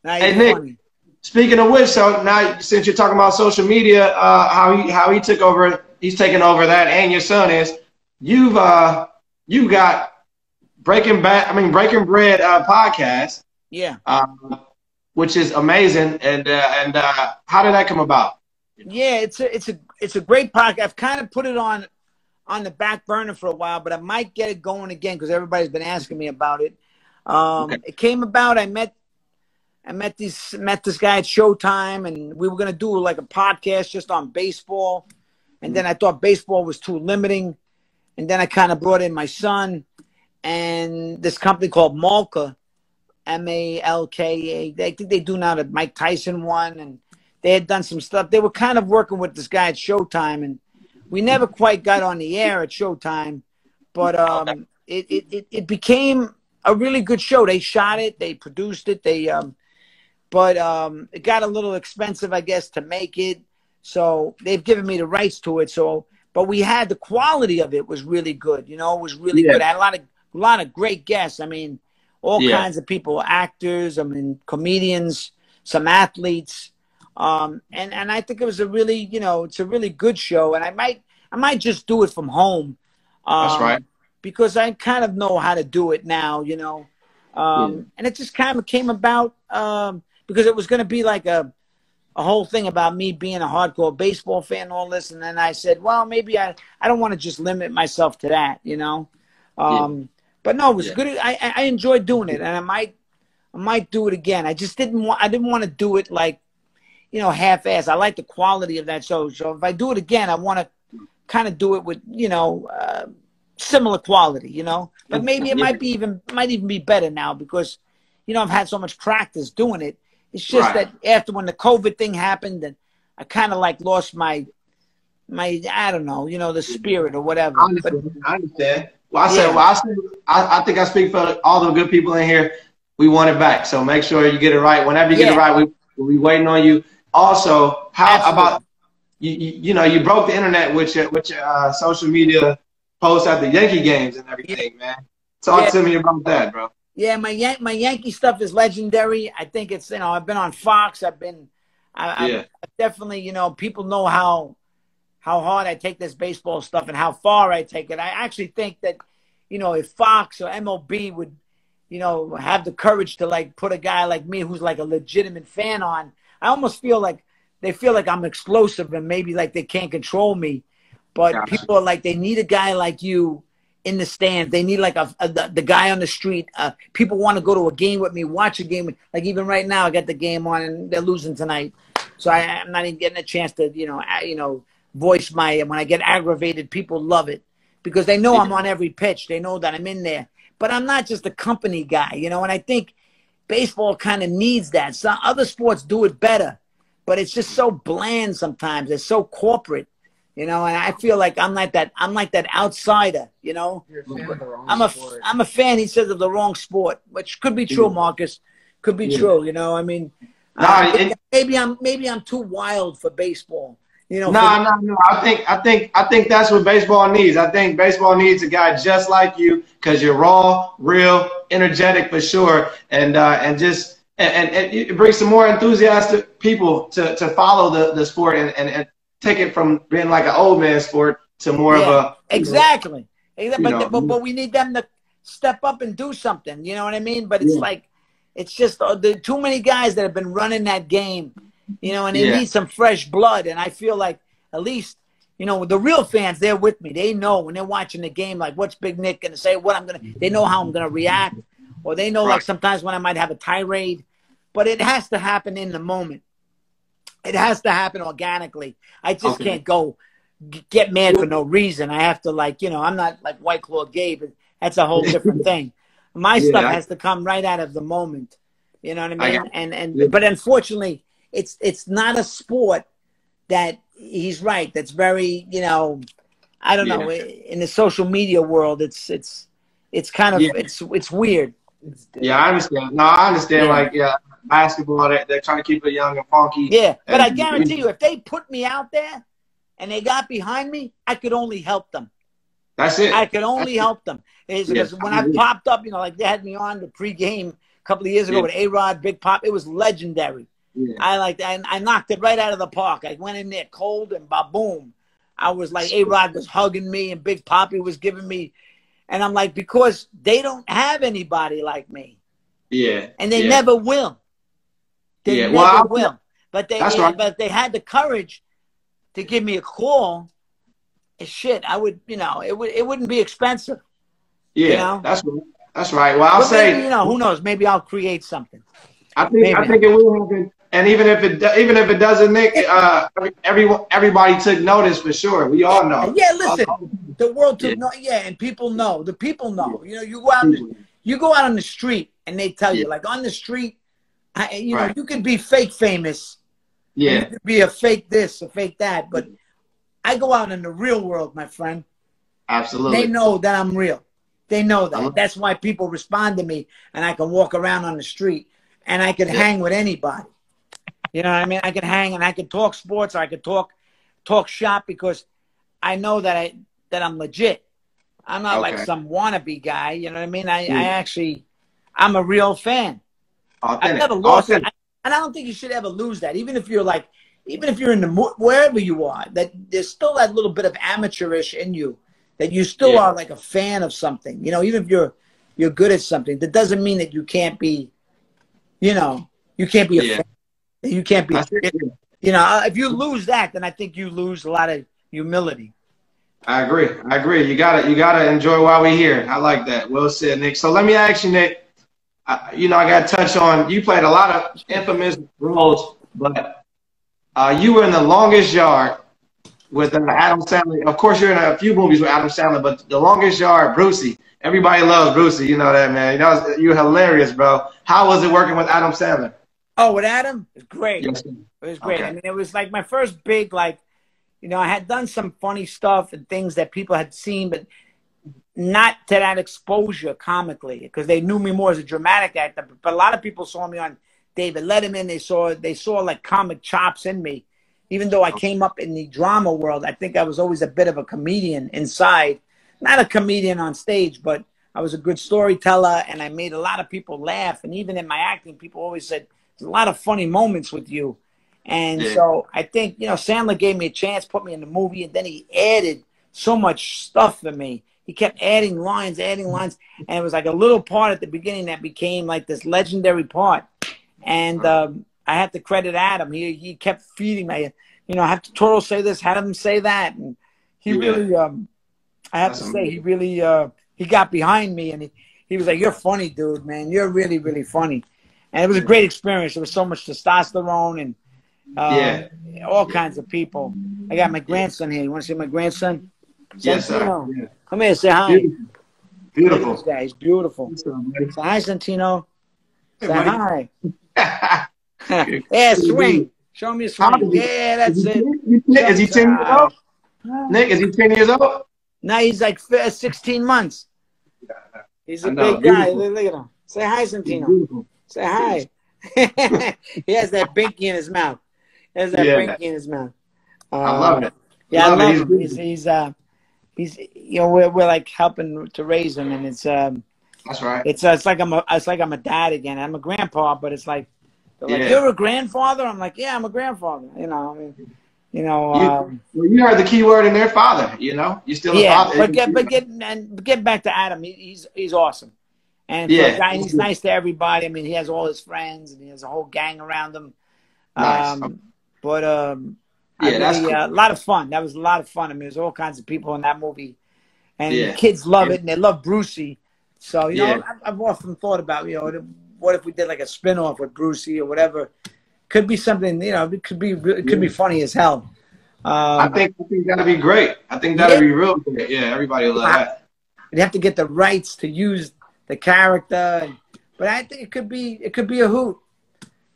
Hey, Nick. funny. Speaking of which, so now since you're talking about social media, uh, how he how he took over, he's taking over that, and your son is. You've uh, you've got Breaking Bad, I mean Breaking Bread uh, podcast, Yeah. um, which is amazing. And uh, and uh, how did that come about? Yeah, it's a it's a it's a great podcast. I've kind of put it on on the back burner for a while, but I might get it going again because everybody's been asking me about it. Um, Okay. It came about. I met I met this met this guy at Showtime, and we were gonna do like a podcast just on baseball. And then I thought baseball was too limiting, and then I kind of brought in my son and this company called Malka, M A L K A. I think they do now the Mike Tyson one, and they had done some stuff. They were kind of working with this guy at Showtime, and we never quite got on the air at Showtime, but um, it, it, it, it became a really good show. They shot it, they produced it, they um, but um, it got a little expensive, I guess, to make it. So they've given me the rights to it. So, but we had the quality of it was really good. You know, it was really Yeah. good. I had a lot of a lot of great guests. I mean, all Yeah. kinds of people, actors. I mean, comedians, some athletes. Um, and and I think it was a really, you know, it's a really good show. And I might I might just do it from home. Um, That's right. Because I kind of know how to do it now, you know. Um, And it just kind of came about um, because it was going to be like a a whole thing about me being a hardcore baseball fan and all this. And then I said, well, maybe I, I don't want to just limit myself to that, you know? Um, But no, it was Yeah. good. I, I enjoyed doing it and I might, I might do it again. I just didn't want, I didn't want to do it like, you know, half ass. I like the quality of that show. So if I do it again, I want to kind of do it with, you know, uh, similar quality, you know, but maybe it Yeah. might be even, might even be better now because, you know, I've had so much practice doing it. It's just Right. that after when the COVID thing happened, and I kind of like lost my, my I don't know, you know, the spirit or whatever. I But understand. I understand. Well, I said, well, I, said, I, I think I speak for all the good people in here. We want it back. So make sure you get it right. Whenever you get it right, we we waiting on you. Also, how Absolutely. about you, you? You know, you broke the internet with your with your uh, social media posts at the Yankee games and everything, man. Talk Yeah. to me about that, bro. Yeah, my Yan- my Yankee stuff is legendary. I think it's you know I've been on Fox. I've been, I, Yeah. I definitely you know people know how how hard I take this baseball stuff and how far I take it. I actually think that you know if Fox or MLB would you know have the courage to like put a guy like me who's like a legitimate fan on, I almost feel like they feel like I'm explosive and maybe like they can't control me. But Gotcha. people are like they need a guy like you in the stands. They need like a, a the, the guy on the street. Uh, people want to go to a game with me, watch a game. With, like even right now, I got the game on and they're losing tonight, so I, I'm not even getting a chance to you know you know voice my when I get aggravated. People love it because they know I'm on every pitch. They know that I'm in there. But I'm not just a company guy, you know. And I think baseball kind of needs that. Some other sports do it better, but it's just so bland sometimes. It's so corporate, you know. And I feel like I'm like that. I'm like that outsider, you know. You're a fan of the wrong I'm a sport. I'm a fan. He says of the wrong sport, which could be true, Marcus. Could be Yeah. true. You know, I mean, No, uh, it- maybe I'm maybe I'm too wild for baseball. You know, No, no, no. I think, I think, I think that's what baseball needs. I think baseball needs a guy just like you because you're raw, real, energetic for sure, and uh, and just and, and, and it brings some more enthusiastic people to, to follow the, the sport and, and, and take it from being like an old man sport to more Yeah, of a exactly. You But, know, but but we need them to step up and do something. You know what I mean? But it's Yeah. like it's just uh, the too many guys that have been running that game. You know, and they Yeah. need some fresh blood. And I feel like at least you know the real fans they're with me. They know when they're watching the game, like what's Big Nick going to say, what I'm going to. They know how I'm going to react, or they know like sometimes when I might have a tirade. But it has to happen in the moment. It has to happen organically. I just Okay. can't go get mad for no reason. I have to like, you know, I'm not like White Claw Gabe. But that's a whole different thing. My Yeah, stuff I- has to come right out of the moment. You know what I I mean? got- and and Yeah. but unfortunately, it's it's not a sport that he's right. That's very, you know, I don't know. In the social media world, it's it's it's kind of Yeah. it's it's weird. It's yeah. I understand. No, I understand. Yeah. Like yeah, basketball. They, they're trying to keep it young and funky. Yeah, but And- I guarantee you, if they put me out there and they got behind me, I could only help them. That's it. I could only help them. Is because when I popped up, you know, like they had me on the pregame a couple of years ago Yeah. with A Rod, Big Pop. It was legendary. yeah. I like I, I knocked it right out of the park. I went in there cold and ba boom. I was like A Rod was hugging me and Big Papi was giving me, and I'm like because they don't have anybody like me, yeah. and they yeah. never will. They Yeah, never well, will. But they That's right. but they had the courage to give me a call. Shit, I would you know it would it wouldn't be expensive. Yeah, you know? that's right. That's right. Well, I'll But say maybe, you know who knows maybe I'll create something. I think I think it will happen. And even if it even if it doesn't, Nick, uh, everyone everybody took notice for sure. We all know. Yeah, listen, the world took Yeah. no yeah, and people know. The people know. You know, you go out the, you go out on the street and they tell you like on the street, I, you know, you could be fake famous. You yeah, could be a fake this, a fake that, but I go out in the real world, my friend. absolutely. They know that I'm real. They know Uh-huh. that. That's why people respond to me, and I can walk around on the street and I can Yeah. hang with anybody. You know what I mean? I can hang and I can talk sports. Or I can talk talk shop because I know that I that I'm legit. I'm not like some wannabe guy. You know what I mean? I, I actually, I'm a real fan. I've Authentic. never lost it, Authentic. and I don't think you should ever lose that. Even if you're like, even if you're in the wherever you are, that there's still that little bit of amateurish in you. That you still Yeah. are like a fan of something. You know, even if you're you're good at something, that doesn't mean that you can't be. You know, you can't be a Yeah. fan. You can't be. You know, if you lose that, then I think you lose a lot of humility. I agree. I agree. You gotta you gotta enjoy while we're here. I like that. Well said, Nick. So let me ask you, Nick. I, you know, I got to touch on. You played a lot of infamous roles, but uh, you were in the longest yard with uh, Adam Sandler. Of course, you're in a few movies with Adam Sandler, but the longest yard, Brucey. Everybody loves Brucey. You know that, man. You know, you're hilarious, bro. How was it working with Adam Sandler? Oh, with Adam, it's great. Yes. It was great. Okay. I mean, it was like my first big, like, you know, I had done some funny stuff and things that people had seen, but not to that exposure comically because they knew me more as a dramatic actor. But a lot of people saw me on David Letterman. They saw they saw like comic chops in me. Even though I came up in the drama world, I think I was always a bit of a comedian inside. Not a comedian on stage, but I was a good storyteller and I made a lot of people laugh. And even in my acting, people always said, There's a lot of funny moments with you. And Yeah. so I think, you know, Sandler gave me a chance, put me in the movie, and then he added so much stuff for me. He kept adding lines, adding lines, and it was like a little part at the beginning that became like this legendary part. And um, I have to credit Adam. He he kept feeding me. You know, I have to Toro say this, had him say that, and he Yeah. really. Um, I have to say, he really uh, he got behind me, and he, he was like, "You're funny, dude, man. You're really really funny," and it was a great experience. There was so much testosterone and uh, all kinds of people. I got my grandson here. You want to see my grandson? Yes, sir. Yeah. Come here, say hi. Beautiful. Beautiful. This guy, he's beautiful. Say hi, Santino. Hey, Say buddy. hi. yeah, swing. Show me a swing. Yeah, that's it. Is he 10 years old? Nick, is he 10 years old? Now he's like 16 months. He's a big guy. Look, look at him. Say hi, Santino. Say hi. he has that binky in his mouth. He has that Yeah. binky in his mouth. Uh, I love it. Yeah, Love. I love He's him. He's, he's uh, he's you know we're, we're like helping to raise him, and it's um, That's right. it's uh, it's like I'm a it's like I'm a dad again. I'm a grandpa, but it's like Yeah. you're a grandfather. I'm like yeah, I'm a grandfather. You know, I mean, you know. You- Um, Well, you heard the key word in there, father. You know, you're still a yeah, father. but get but get and get back to Adam. He, he's he's awesome, and Yeah. guy, he's nice to everybody. I mean, he has all his friends and he has a whole gang around him. Nice. Um, but um, I Yeah, that's really, cool. uh, a lot of fun. That was a lot of fun. I mean, there's all kinds of people in that movie, and Yeah. kids love Yeah. it and they love Brucey. So you know, I've, I've often thought about you know, what if we did like a spin-off with Brucey or whatever? Could be something. You know, it could be it could be funny as hell. Um, I think I think that'd be great. I think that'd be real good. Yeah, everybody will love that. You'd have to get the rights to use the character, but I think it could be it could be a hoot.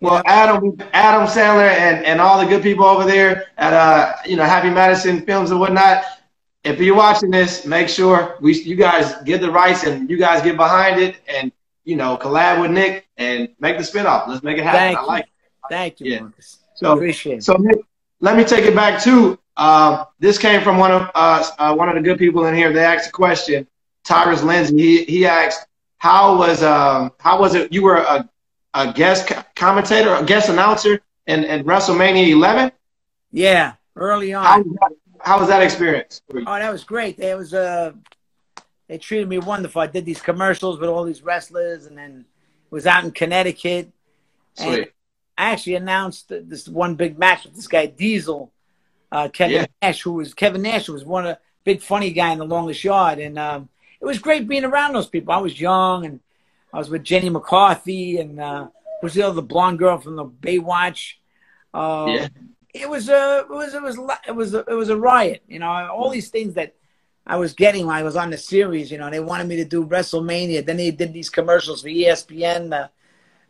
Well. Adam, Adam Sandler, and, and all the good people over there at uh, you know, Happy Madison Films and whatnot. If you're watching this, make sure we you guys get the rights and you guys get behind it and you know collab with Nick and make the spinoff. Let's make it happen. Thank I you. like. It. Thank you, Yeah. Marcus. So Appreciate it. So Nick, let me take it back to um, this came from one of uh, uh, one of the good people in here. They asked a question. Tyrus Lindsay. He he asked, "How was um how was it? You were a a guest commentator, a guest announcer in, in WrestleMania 11. Yeah, early on. How was that, how was that experience? Oh, that was great. They was uh, they treated me wonderful. I did these commercials with all these wrestlers, and then was out in Connecticut. And Sweet. I actually announced this one big match with this guy Diesel, uh, Kevin Yeah. Nash, who was Kevin Nash who was one of the big funny guy in the longest yard, and um, it was great being around those people. I was young, and I was with Jenny McCarthy, and uh, who's the other blonde girl from the Baywatch. Uh, Yeah. It was a it was it was it was a, it was a riot. You know, all these things that I was getting when I was on the series. You know, they wanted me to do WrestleMania. Then they did these commercials for ESPN. Uh,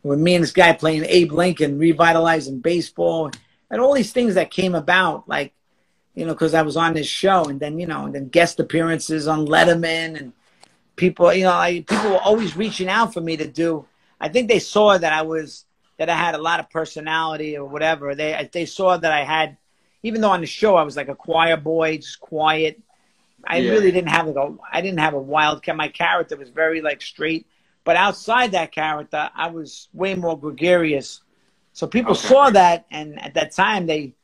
with me and this guy playing Abe Lincoln, revitalizing baseball, and all these things that came about, like, you know, because I was on this show, and then you know, and then guest appearances on Letterman, and people, you know, I, people were always reaching out for me to do. I think they saw that I was that I had a lot of personality or whatever. They they saw that I had, even though on the show I was like a choir boy, just quiet. I Yeah. really didn't have like a I didn't have a wild my character was very like straight, but outside that character I was way more gregarious. So people Okay. saw that, and at that time they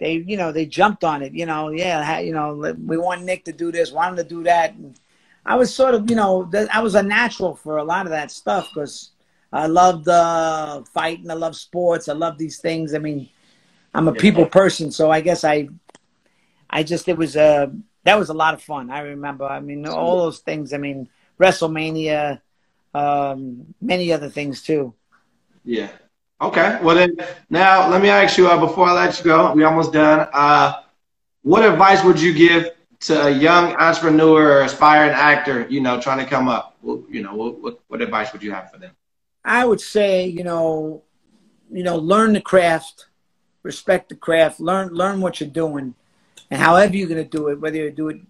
they you know they jumped on it. You know, yeah, you know we want Nick to do this, want him to do that. And I was sort of you know I was a natural for a lot of that stuff because I loved uh, fighting, I love sports, I love these things. I mean, I'm a people person, so I guess I I just it was a that was a lot of fun. I remember. I mean, all those things. I mean, WrestleMania, um, many other things too. Yeah. Okay. Well then, now let me ask you uh, before I let you go. We almost done. Uh, what advice would you give to a young entrepreneur or aspiring actor? You know, trying to come up. You know, what, what what advice would you have for them? I would say, you know, you know, learn the craft, respect the craft, learn learn what you're doing, and however you're going to do it, whether you do it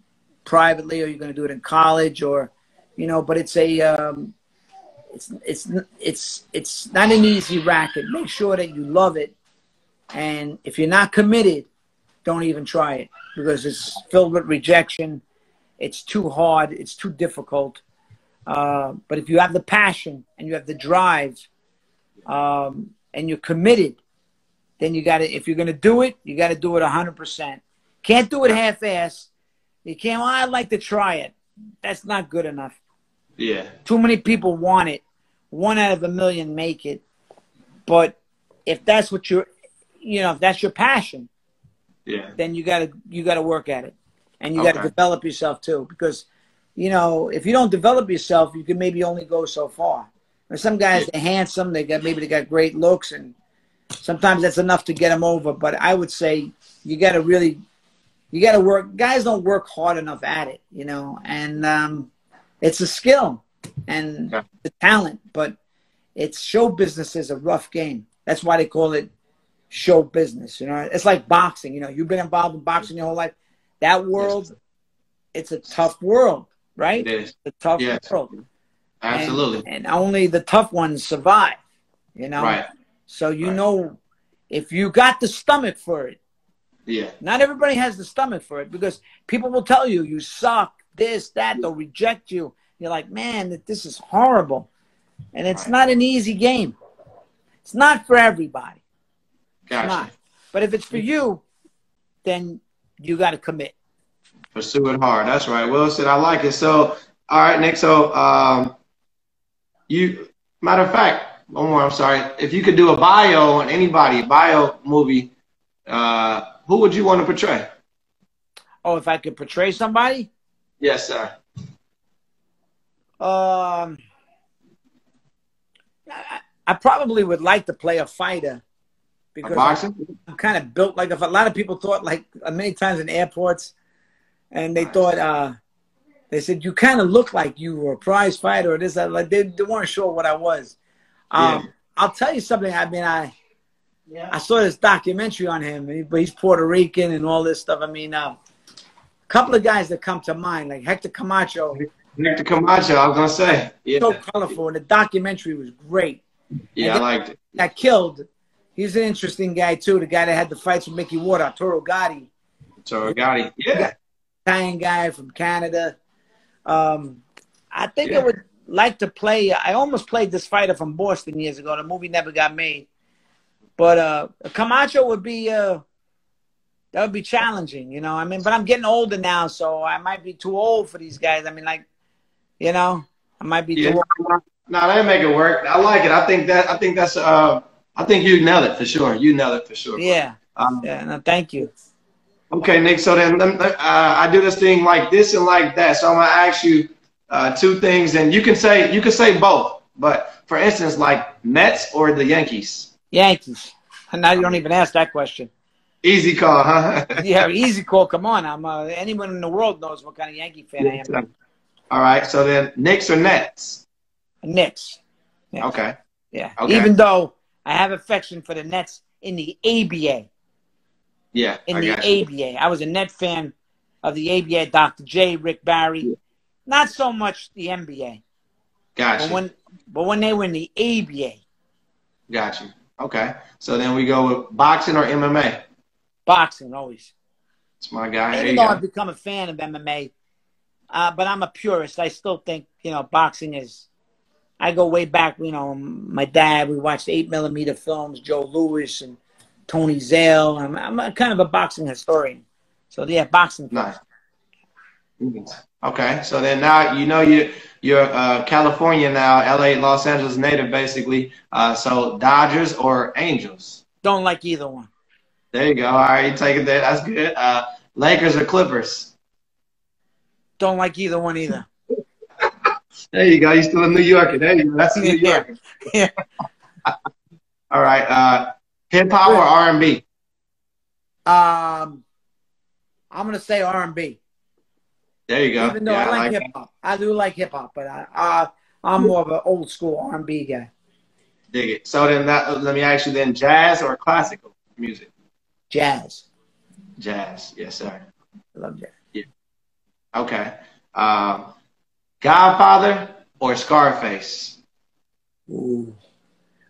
privately or you're going to do it in college or, you know, but it's a um, it's it's it's it's not an easy racket. Make sure that you love it, and if you're not committed, don't even try it because it's filled with rejection. It's too hard. It's too difficult. Uh, but if you have the passion and you have the drive um, and you're committed, then you got to, if you're going to do it, you got to do it 100%. Can't do it half ass. You can't, well, I'd like to try it. That's not good enough. Yeah. Too many people want it. One out of a million make it. But if that's what you're, you know, if that's your passion, Yeah. then you gotta you gotta work at it, and you gotta develop yourself too. Because, you know, if you don't develop yourself, you can maybe only go so far. There's some guys they're handsome, they got maybe they got great looks, and sometimes that's enough to get them over. But I would say you gotta really, you gotta work. Guys don't work hard enough at it, you know, and um, it's a skill and Yeah. the talent, but it's show business is a rough game. That's why they call it show business. You know, it's like boxing. You know, you've been involved in boxing your whole life. That world, it's a tough world, right? It is. It's a tough Yes. world. Absolutely. And, and only the tough ones survive. You know, Right. so you Right. know, if you got the stomach for it, Yeah. not everybody has the stomach for it because people will tell you you suck, this, that, they'll reject you. You're like, man, this is horrible. And it's Right. not an easy game. It's not for everybody. Gotcha. not. But if it's for you, then you got to commit. Pursue it hard. That's right. Well said. I like it. So, all right, Nick. So, um, you, matter of fact, one more. I'm sorry. If you could do a bio on anybody, bio movie, uh, who would you want to portray? Oh, if I could portray somebody, Yes, sir. um, I, I probably would like to play a fighter because boxing? I'm kind of built like if a lot of people thought like uh, many times in airports, and they thought uh, they said you kind of look like you were a prize fighter or this that like they, they weren't sure what I was. Um, Yeah. I'll tell you something. I mean, I yeah. I saw this documentary on him, but he's Puerto Rican and all this stuff. I mean, uh, a couple of guys that come to mind, like Hector Camacho, Hector Camacho. I was gonna say. Yeah. so colorful, and the documentary was great. Yeah, I liked it. That killed. He's an interesting guy too. The guy that had the fights with Micky Ward, Arturo Gatti. So Gatti. Yeah. Italian guy from Canada. Um, I think Yeah. I would like to play. I almost played this fighter from Boston years ago. The movie never got made, but uh, Camacho would be uh, that would be challenging. You know, I mean, but I'm getting older now, so I might be too old for these guys. I mean, like, you know, I might be Yeah. too old. No, they make it work. I like it. I think that. I think that's. Uh, I think you nailed it for sure. You nailed it for sure. Yeah, Um, yeah. No, thank you. Okay, Nick. So then me- uh, I do this thing like this and like that. So I'm gonna ask you uh, two things, and you can say you can say both. But for instance, like Mets or the Yankees. Yankees. And now you don't even ask that question. Easy call, huh? Yeah, easy call. Come on, I'm uh, anyone in the world knows what kind of Yankee fan I am. All right. So then Knicks or Nets. Knicks. Yeah. Okay. Yeah. Okay. Even though I have affection for the Nets in the ABA. Yeah. In I the. ABA. I was a Net fan of the ABA, Dr. J, Rick Barry. Not so much the NBA. Gotcha. But when but when they were in the ABA, Gotcha. Okay. So then we go with boxing or MMA. boxing always. It's my guy. Even though. I've become a fan of MMA, uh, but I'm a purist. I still think you know boxing is. I go way back. You know, my dad. We watched eight millimeter films. Joe Louis and Tony Zale. I'm, I'm a, kind of a boxing historian. So yeah, boxing. Nice. Okay, so then now you know you you're uh, California now, LA, Los Angeles native basically. Uh, so Dodgers or Angels? Don't like either one. There you go. All right, you take it there. That's good. Uh, Lakers or Clippers? Don't like either one either. There you go. You're still a New Yorker. There you go. That's a New. Yorker. Yeah. All right. Uh, hip hop or R and B? Um, I'm gonna say R&B. There you go. Even though Yeah, I like, like hip hop, I do like hip hop, but I, uh, I'm more of an old school R&B guy. dig it. So then that, let me ask you then, jazz or classical music? Jazz. Jazz. Yes, sir. I love jazz. Yeah. Okay. Um, Godfather or Scarface? Ooh.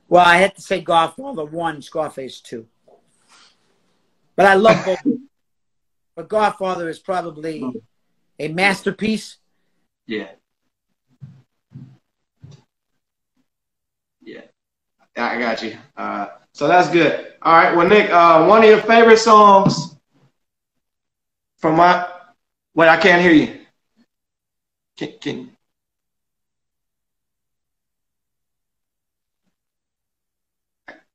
Well, I had to say Godfather one, Scarface two. But I love both. but Godfather is probably a masterpiece. Yeah. Yeah. I got you. Uh, so that's good. All right. Well, Nick, uh, one of your favorite songs from my. Wait, I can't hear you. Can,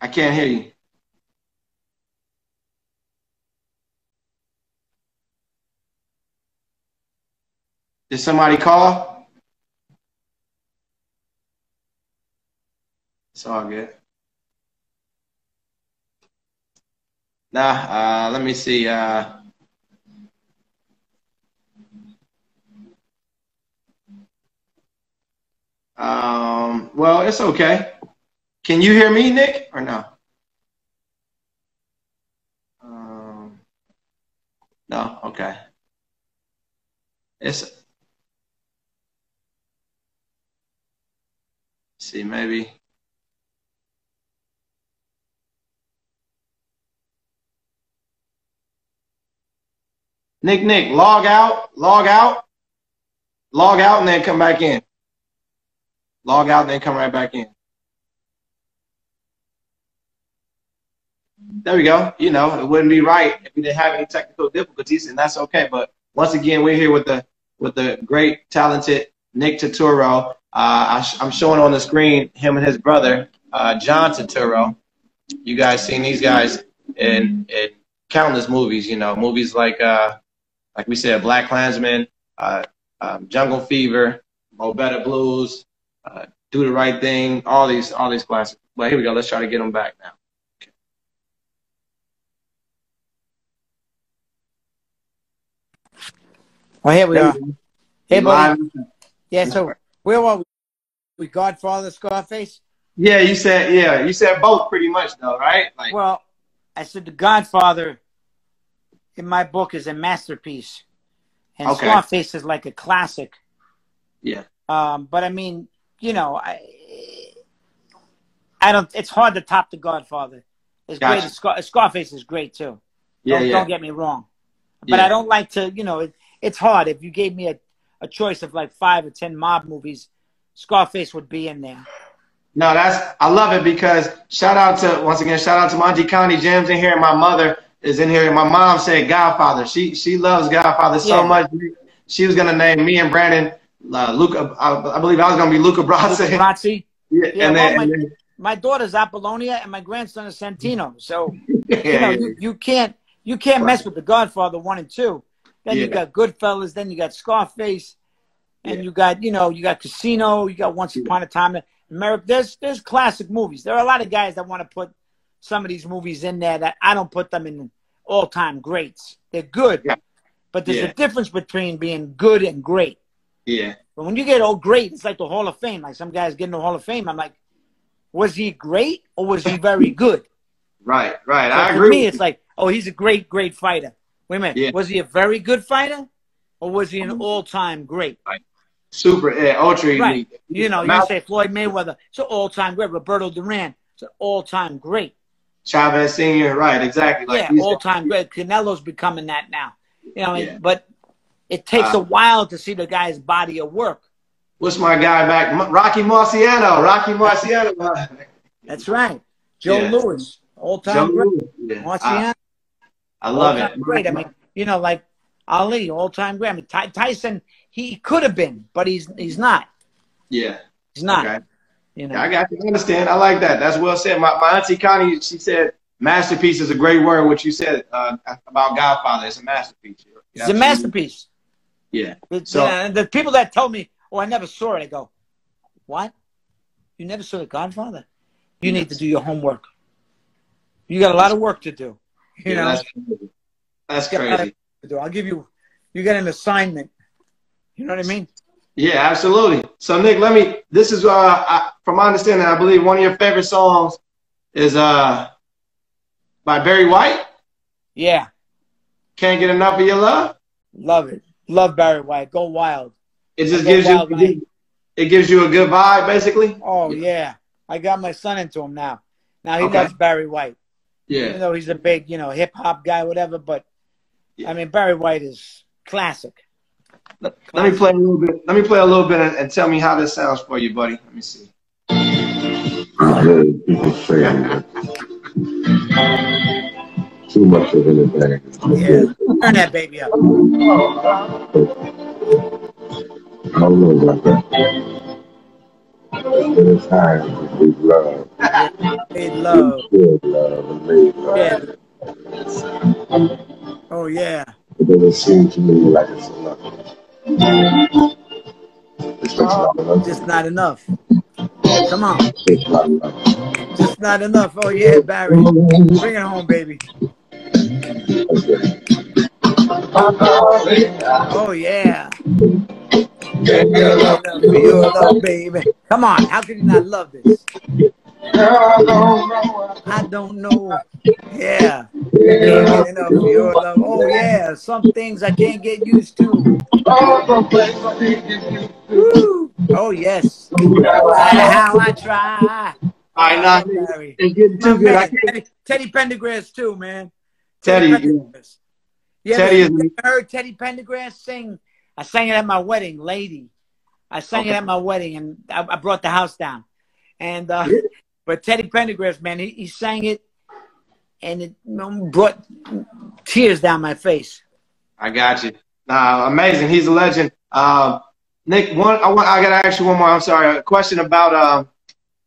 I can't hear you. Did somebody call? It's all good. Nah, uh, let me see. Uh, um, well, it's okay. Can you hear me, Nick, or no? Um, no, okay. It's see, maybe. Nick, Nick, log out, log out, log out, and then come back in. Log out, and then come right back in. There we go. You know, it wouldn't be right if we didn't have any technical difficulties, and that's okay. But once again, we're here with the with the great, talented Nick Turturro. Uh, I am showing on the screen him and his brother, uh, John Turturro. You guys seen these guys in, in countless movies, you know, movies like, uh, like we said, BlacKkKlansman, uh, um, Jungle Fever, Mo Better Blues, uh, Do the Right Thing, all these, all these classics. Well, here we go. Let's try to get them back now. Well, here we are. Hey, buddy. Yeah, so where were we? We Godfather Scarface? Yeah, you said yeah, you said both pretty much though, right? Like, well, I said the Godfather in my book is a masterpiece, and okay. Scarface is like a classic. Yeah. Um, but I mean, you know, I, I don't. It's hard to top the Godfather. It's gotcha. great. Scar, Scarface is great too. Yeah, don't, yeah. don't get me wrong, but yeah. I don't like to. You know, it, it's hard. If you gave me a, a choice of like five or ten mob movies, Scarface would be in there. No, that's I love it because shout out to once again shout out to Monty County Gems in here. And my mother is in here. And my mom said Godfather. She she loves Godfather so much. She was gonna name me and Brandon uh, Luca. I, I, believe I was gonna be Luca Brasi. Luca Brasi. Yeah, yeah and well, then, my, and then, my daughter's Apollonia and my grandson is Santino. So yeah, you know you, you can't you can't mess with the Godfather one and two. Then you got Goodfellas. Then you got Scarface, and you got you know you got Casino. You got Once Upon a Time in America. There's there's classic movies. There are a lot of guys that want to put some of these movies in there that I don't put them in all time greats. They're good, but there's a difference between being good and great. Yeah. But when you get all great, it's like the Hall of Fame. Like some guys get in the Hall of Fame. I'm like, was he great or was he very good? right, right. But I for agree. me, it's like, oh, he's a great, great fighter. Wait a minute. Yeah. Was he a very good fighter, or was he an mm-hmm. all-time great? Super, yeah, ultra Right. You know, you say Floyd Mayweather, it's an all-time great. Roberto Duran, it's an all-time great. Chavez Senior, right? Exactly. Like yeah, all-time great. Canelo's becoming that now. You know, Yeah. but it takes Uh, a while to see the guy's body of work. What's my guy back? Rocky Marciano. Rocky Marciano. That's right. Joe Yeah. Louis, all-time great. Louis. Yeah. Marciano, I, I love it. great. I mean, you know, like Ali, all-time great. I mean, Ty- Tyson, he could have been, but he's he's not. yeah. He's not. Okay. You know. I got you. Understand. I like that. That's well said. My, my auntie Connie, she said, masterpiece is a great word. What you said uh, about Godfather, it's a masterpiece. It's a masterpiece. Yeah. It's, So- uh, the people that tell me, "Oh, I never saw it," I go, "What? You never saw The Godfather? You need to do your homework. You got a lot of work to do. You Yeah, know, that's crazy. That's crazy. do. I'll give you. You got an assignment. You know what I mean? Yeah, absolutely. So Nick, let me. This is uh, I, from my understanding, I believe one of your favorite songs is uh by Barry White. Yeah, Can't get enough of your love. love it. Love Barry White. Go wild. It just Go gives you. wild, It man. gives, it gives you a good vibe, basically. Oh yeah, I got my son into him now. Now he Okay. loves Barry White. Yeah. Even though he's a big, you know, hip hop guy, whatever. But Yeah. I mean, Barry White is classic. Let, let me play a little bit. Let me play a little bit and, and tell me how this sounds for you, buddy. Let me see. I heard people saying that too much of anything Yeah, turn that baby up. I don't know about that. It's time to be love. Made love. Shared love made love. Yeah. Oh yeah. It doesn't seem to me like it's enough. It's just not enough. Just not enough. Come on. It's just not enough. Just not enough. Oh yeah, Barry. Bring it home, baby. Oh yeah. For your love, baby. Come on. How could you not love this? I don't know. Yeah. Can't get enough your love. Oh yeah. Some things I can't get used to. Woo. Oh yes. How I try. I know. Barry. Getting too good. I man, can't. Teddy, Teddy Pendergrass too, man. Teddy, Pendergrass. Yeah, Teddy is- ever heard Teddy Pendergrass sing. I sang it at my wedding, lady. I sang it at my wedding, and I, I brought the house down. And uh, but Teddy Pendergrass, man, he, he sang it, and it brought tears down my face. I got you. Nah, amazing. He's a legend. Um, Nick, one, I want, I gotta ask you one more. I'm sorry. A question about, um,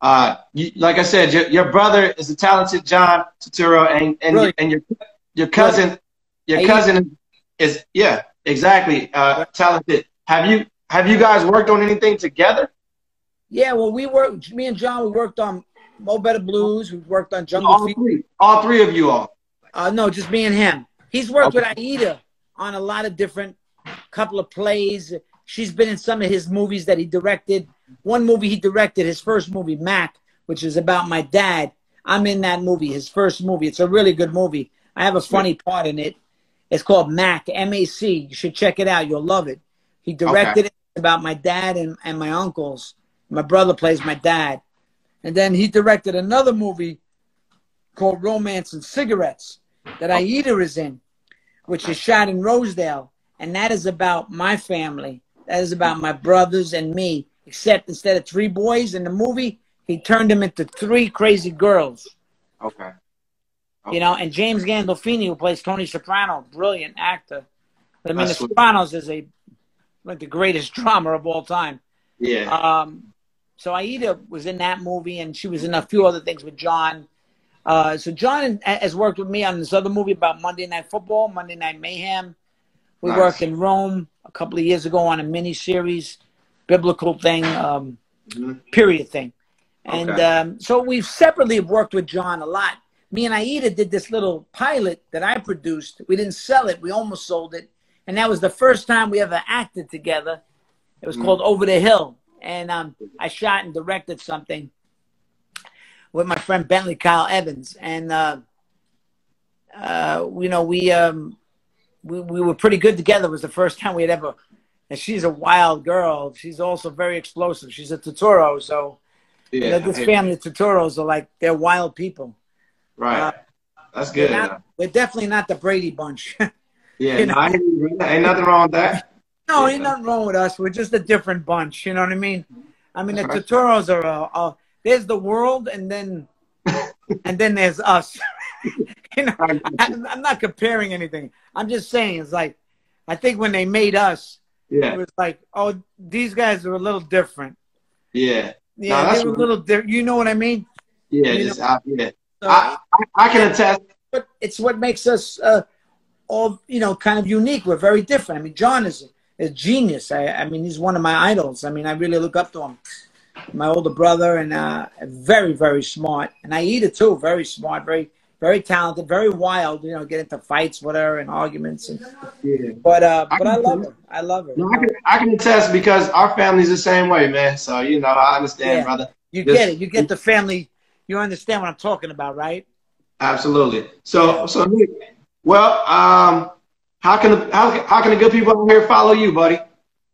uh, you, like I said, your, your brother is a talented John Turturro, and and, and your your cousin, your cousin is yeah, exactly, uh, talented. Have you have you guys worked on anything together? Yeah, well, we worked. Me and John, we worked on Mo Better Blues. We worked on Jungle All Fever. three, all three of you all. Uh, no, just me and him. He's worked Okay. with Aida on a lot of different, couple of plays. She's been in some of his movies that he directed. One movie he directed, his first movie, Mac, which is about my dad. I'm in that movie, his first movie. It's a really good movie. I have a funny part in it. It's called Mac, M A C. You should check it out. You'll love it. He directed it about my dad and, and my uncles. My brother plays my dad. And then he directed another movie called Romance and Cigarettes that Aida oh. is in, which is shot in Rosedale. And that is about my family. That is about my brothers and me. Except instead of three boys in the movie, he turned them into three crazy girls. Okay. You know, and James Gandolfini, who plays Tony Soprano, brilliant actor. I mean, The Sopranos is a like the greatest drama of all time. Yeah. Um, so Aida was in that movie, and she was in a few other things with John. Uh, so John has worked with me on this other movie about Monday Night Football, Monday Night Mayhem. We Nice. worked in Rome a couple of years ago on a mini series, biblical thing, um, Mhm. period thing. And Okay. um, so we've separately worked with John a lot. Me and Aida did this little pilot that I produced. We didn't sell it. We almost sold it. And that was the first time we ever acted together. It was Mhm. called Over the Hill. And um, I shot and directed something with my friend Bentley Kyle Evans. And, uh, uh, you know, we, um, we, we were pretty good together. It was the first time we had ever, and she's a wild girl. She's also very explosive. She's a Turturro. So, yeah. you know, this family of Turturros are like, they're wild people. Right. That's We're, good. not, we're definitely not the Brady bunch. yeah. no, I hear you, brother. ain't nothing wrong with that. no, Yeah. ain't nothing wrong with us. We're just a different bunch. You know what I mean? I mean, the Right. Turturros are, uh, uh, there's the world and then, and then there's us. you know, I got I, you. I'm not comparing anything. I'm just saying, it's like, I think when they made us, it was like, oh, these guys are a little different. Yeah. Yeah, that's they were a little different. You know what I mean? Yeah. You Just, I, yeah. I, I, I can attest. but it's what makes us uh, all you know kind of unique. We're very different. I mean, John is a genius. I, I mean, he's one of my idols. I mean, I really look up to him. My older brother and uh, very very smart, and Aida too. Very smart, very very talented, very wild. You know, get into fights whatever, and arguments. And, Yeah. but uh, I but I love her. I love her. No, I can, I can attest because our family's the same way, man. So you know, I understand, Yeah. brother. You Just- get it. You get the family. You understand what I'm talking about, right? Absolutely. So, so well, um, how can the, how, how can the good people out here follow you, buddy?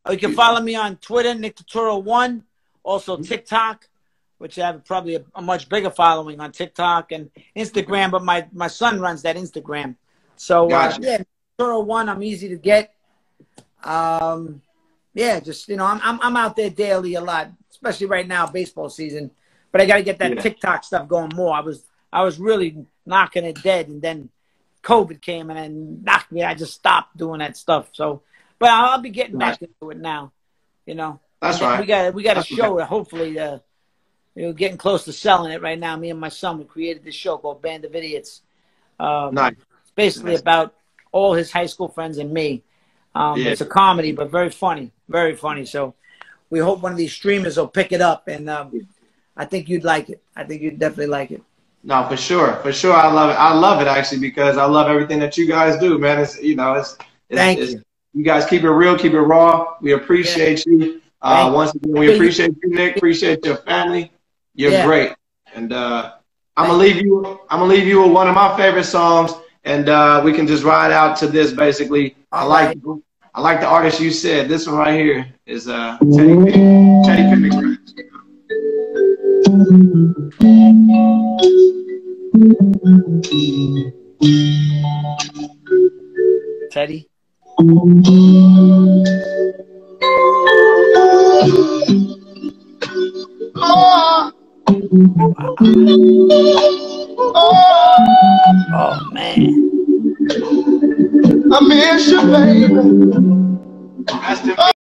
Oh, you can follow me on Twitter, Nick Turturro One, also TikTok, which I have probably a, a much bigger following on TikTok and Instagram. But my my son runs that Instagram, so uh, Gotcha. yeah, Turturro One. I'm easy to get. Um, yeah, just you know, I'm, I'm I'm out there daily a lot, especially right now, baseball season. But I got to get that Yeah. TikTok stuff going more. I was I was really knocking it dead, and then COVID came and then knocked me. I just stopped doing that stuff. So, but I'll, be getting back into it now. You know, That's right. We got we got a show. Hopefully, uh, we're getting close to selling it right now. Me and my son we created this show called Band of Idiots. Um, Nice. It's basically Nice. about all his high school friends and me. Um, Yeah. It's a comedy, but very funny, very funny. So we hope one of these streamers will pick it up, and um, I think you'd like it. I think you'd definitely like it. No, for sure, for sure. I love it. I love it actually because I love everything that you guys do, man. It's you know, it's, it's Thank it's- you. You guys keep it real, keep it raw. We appreciate you. Uh, once again, we appreciate you, Nick. Appreciate your family. You're Yeah. great. And uh, I'm gonna leave you. I'm gonna leave you with one of my favorite songs, and uh, we can just ride out to this. Basically, I All like. I like the artist you said. This one right here is uh, Teddy. Teddy Pendergrass. Teddy. Oh oh man. I miss you, baby.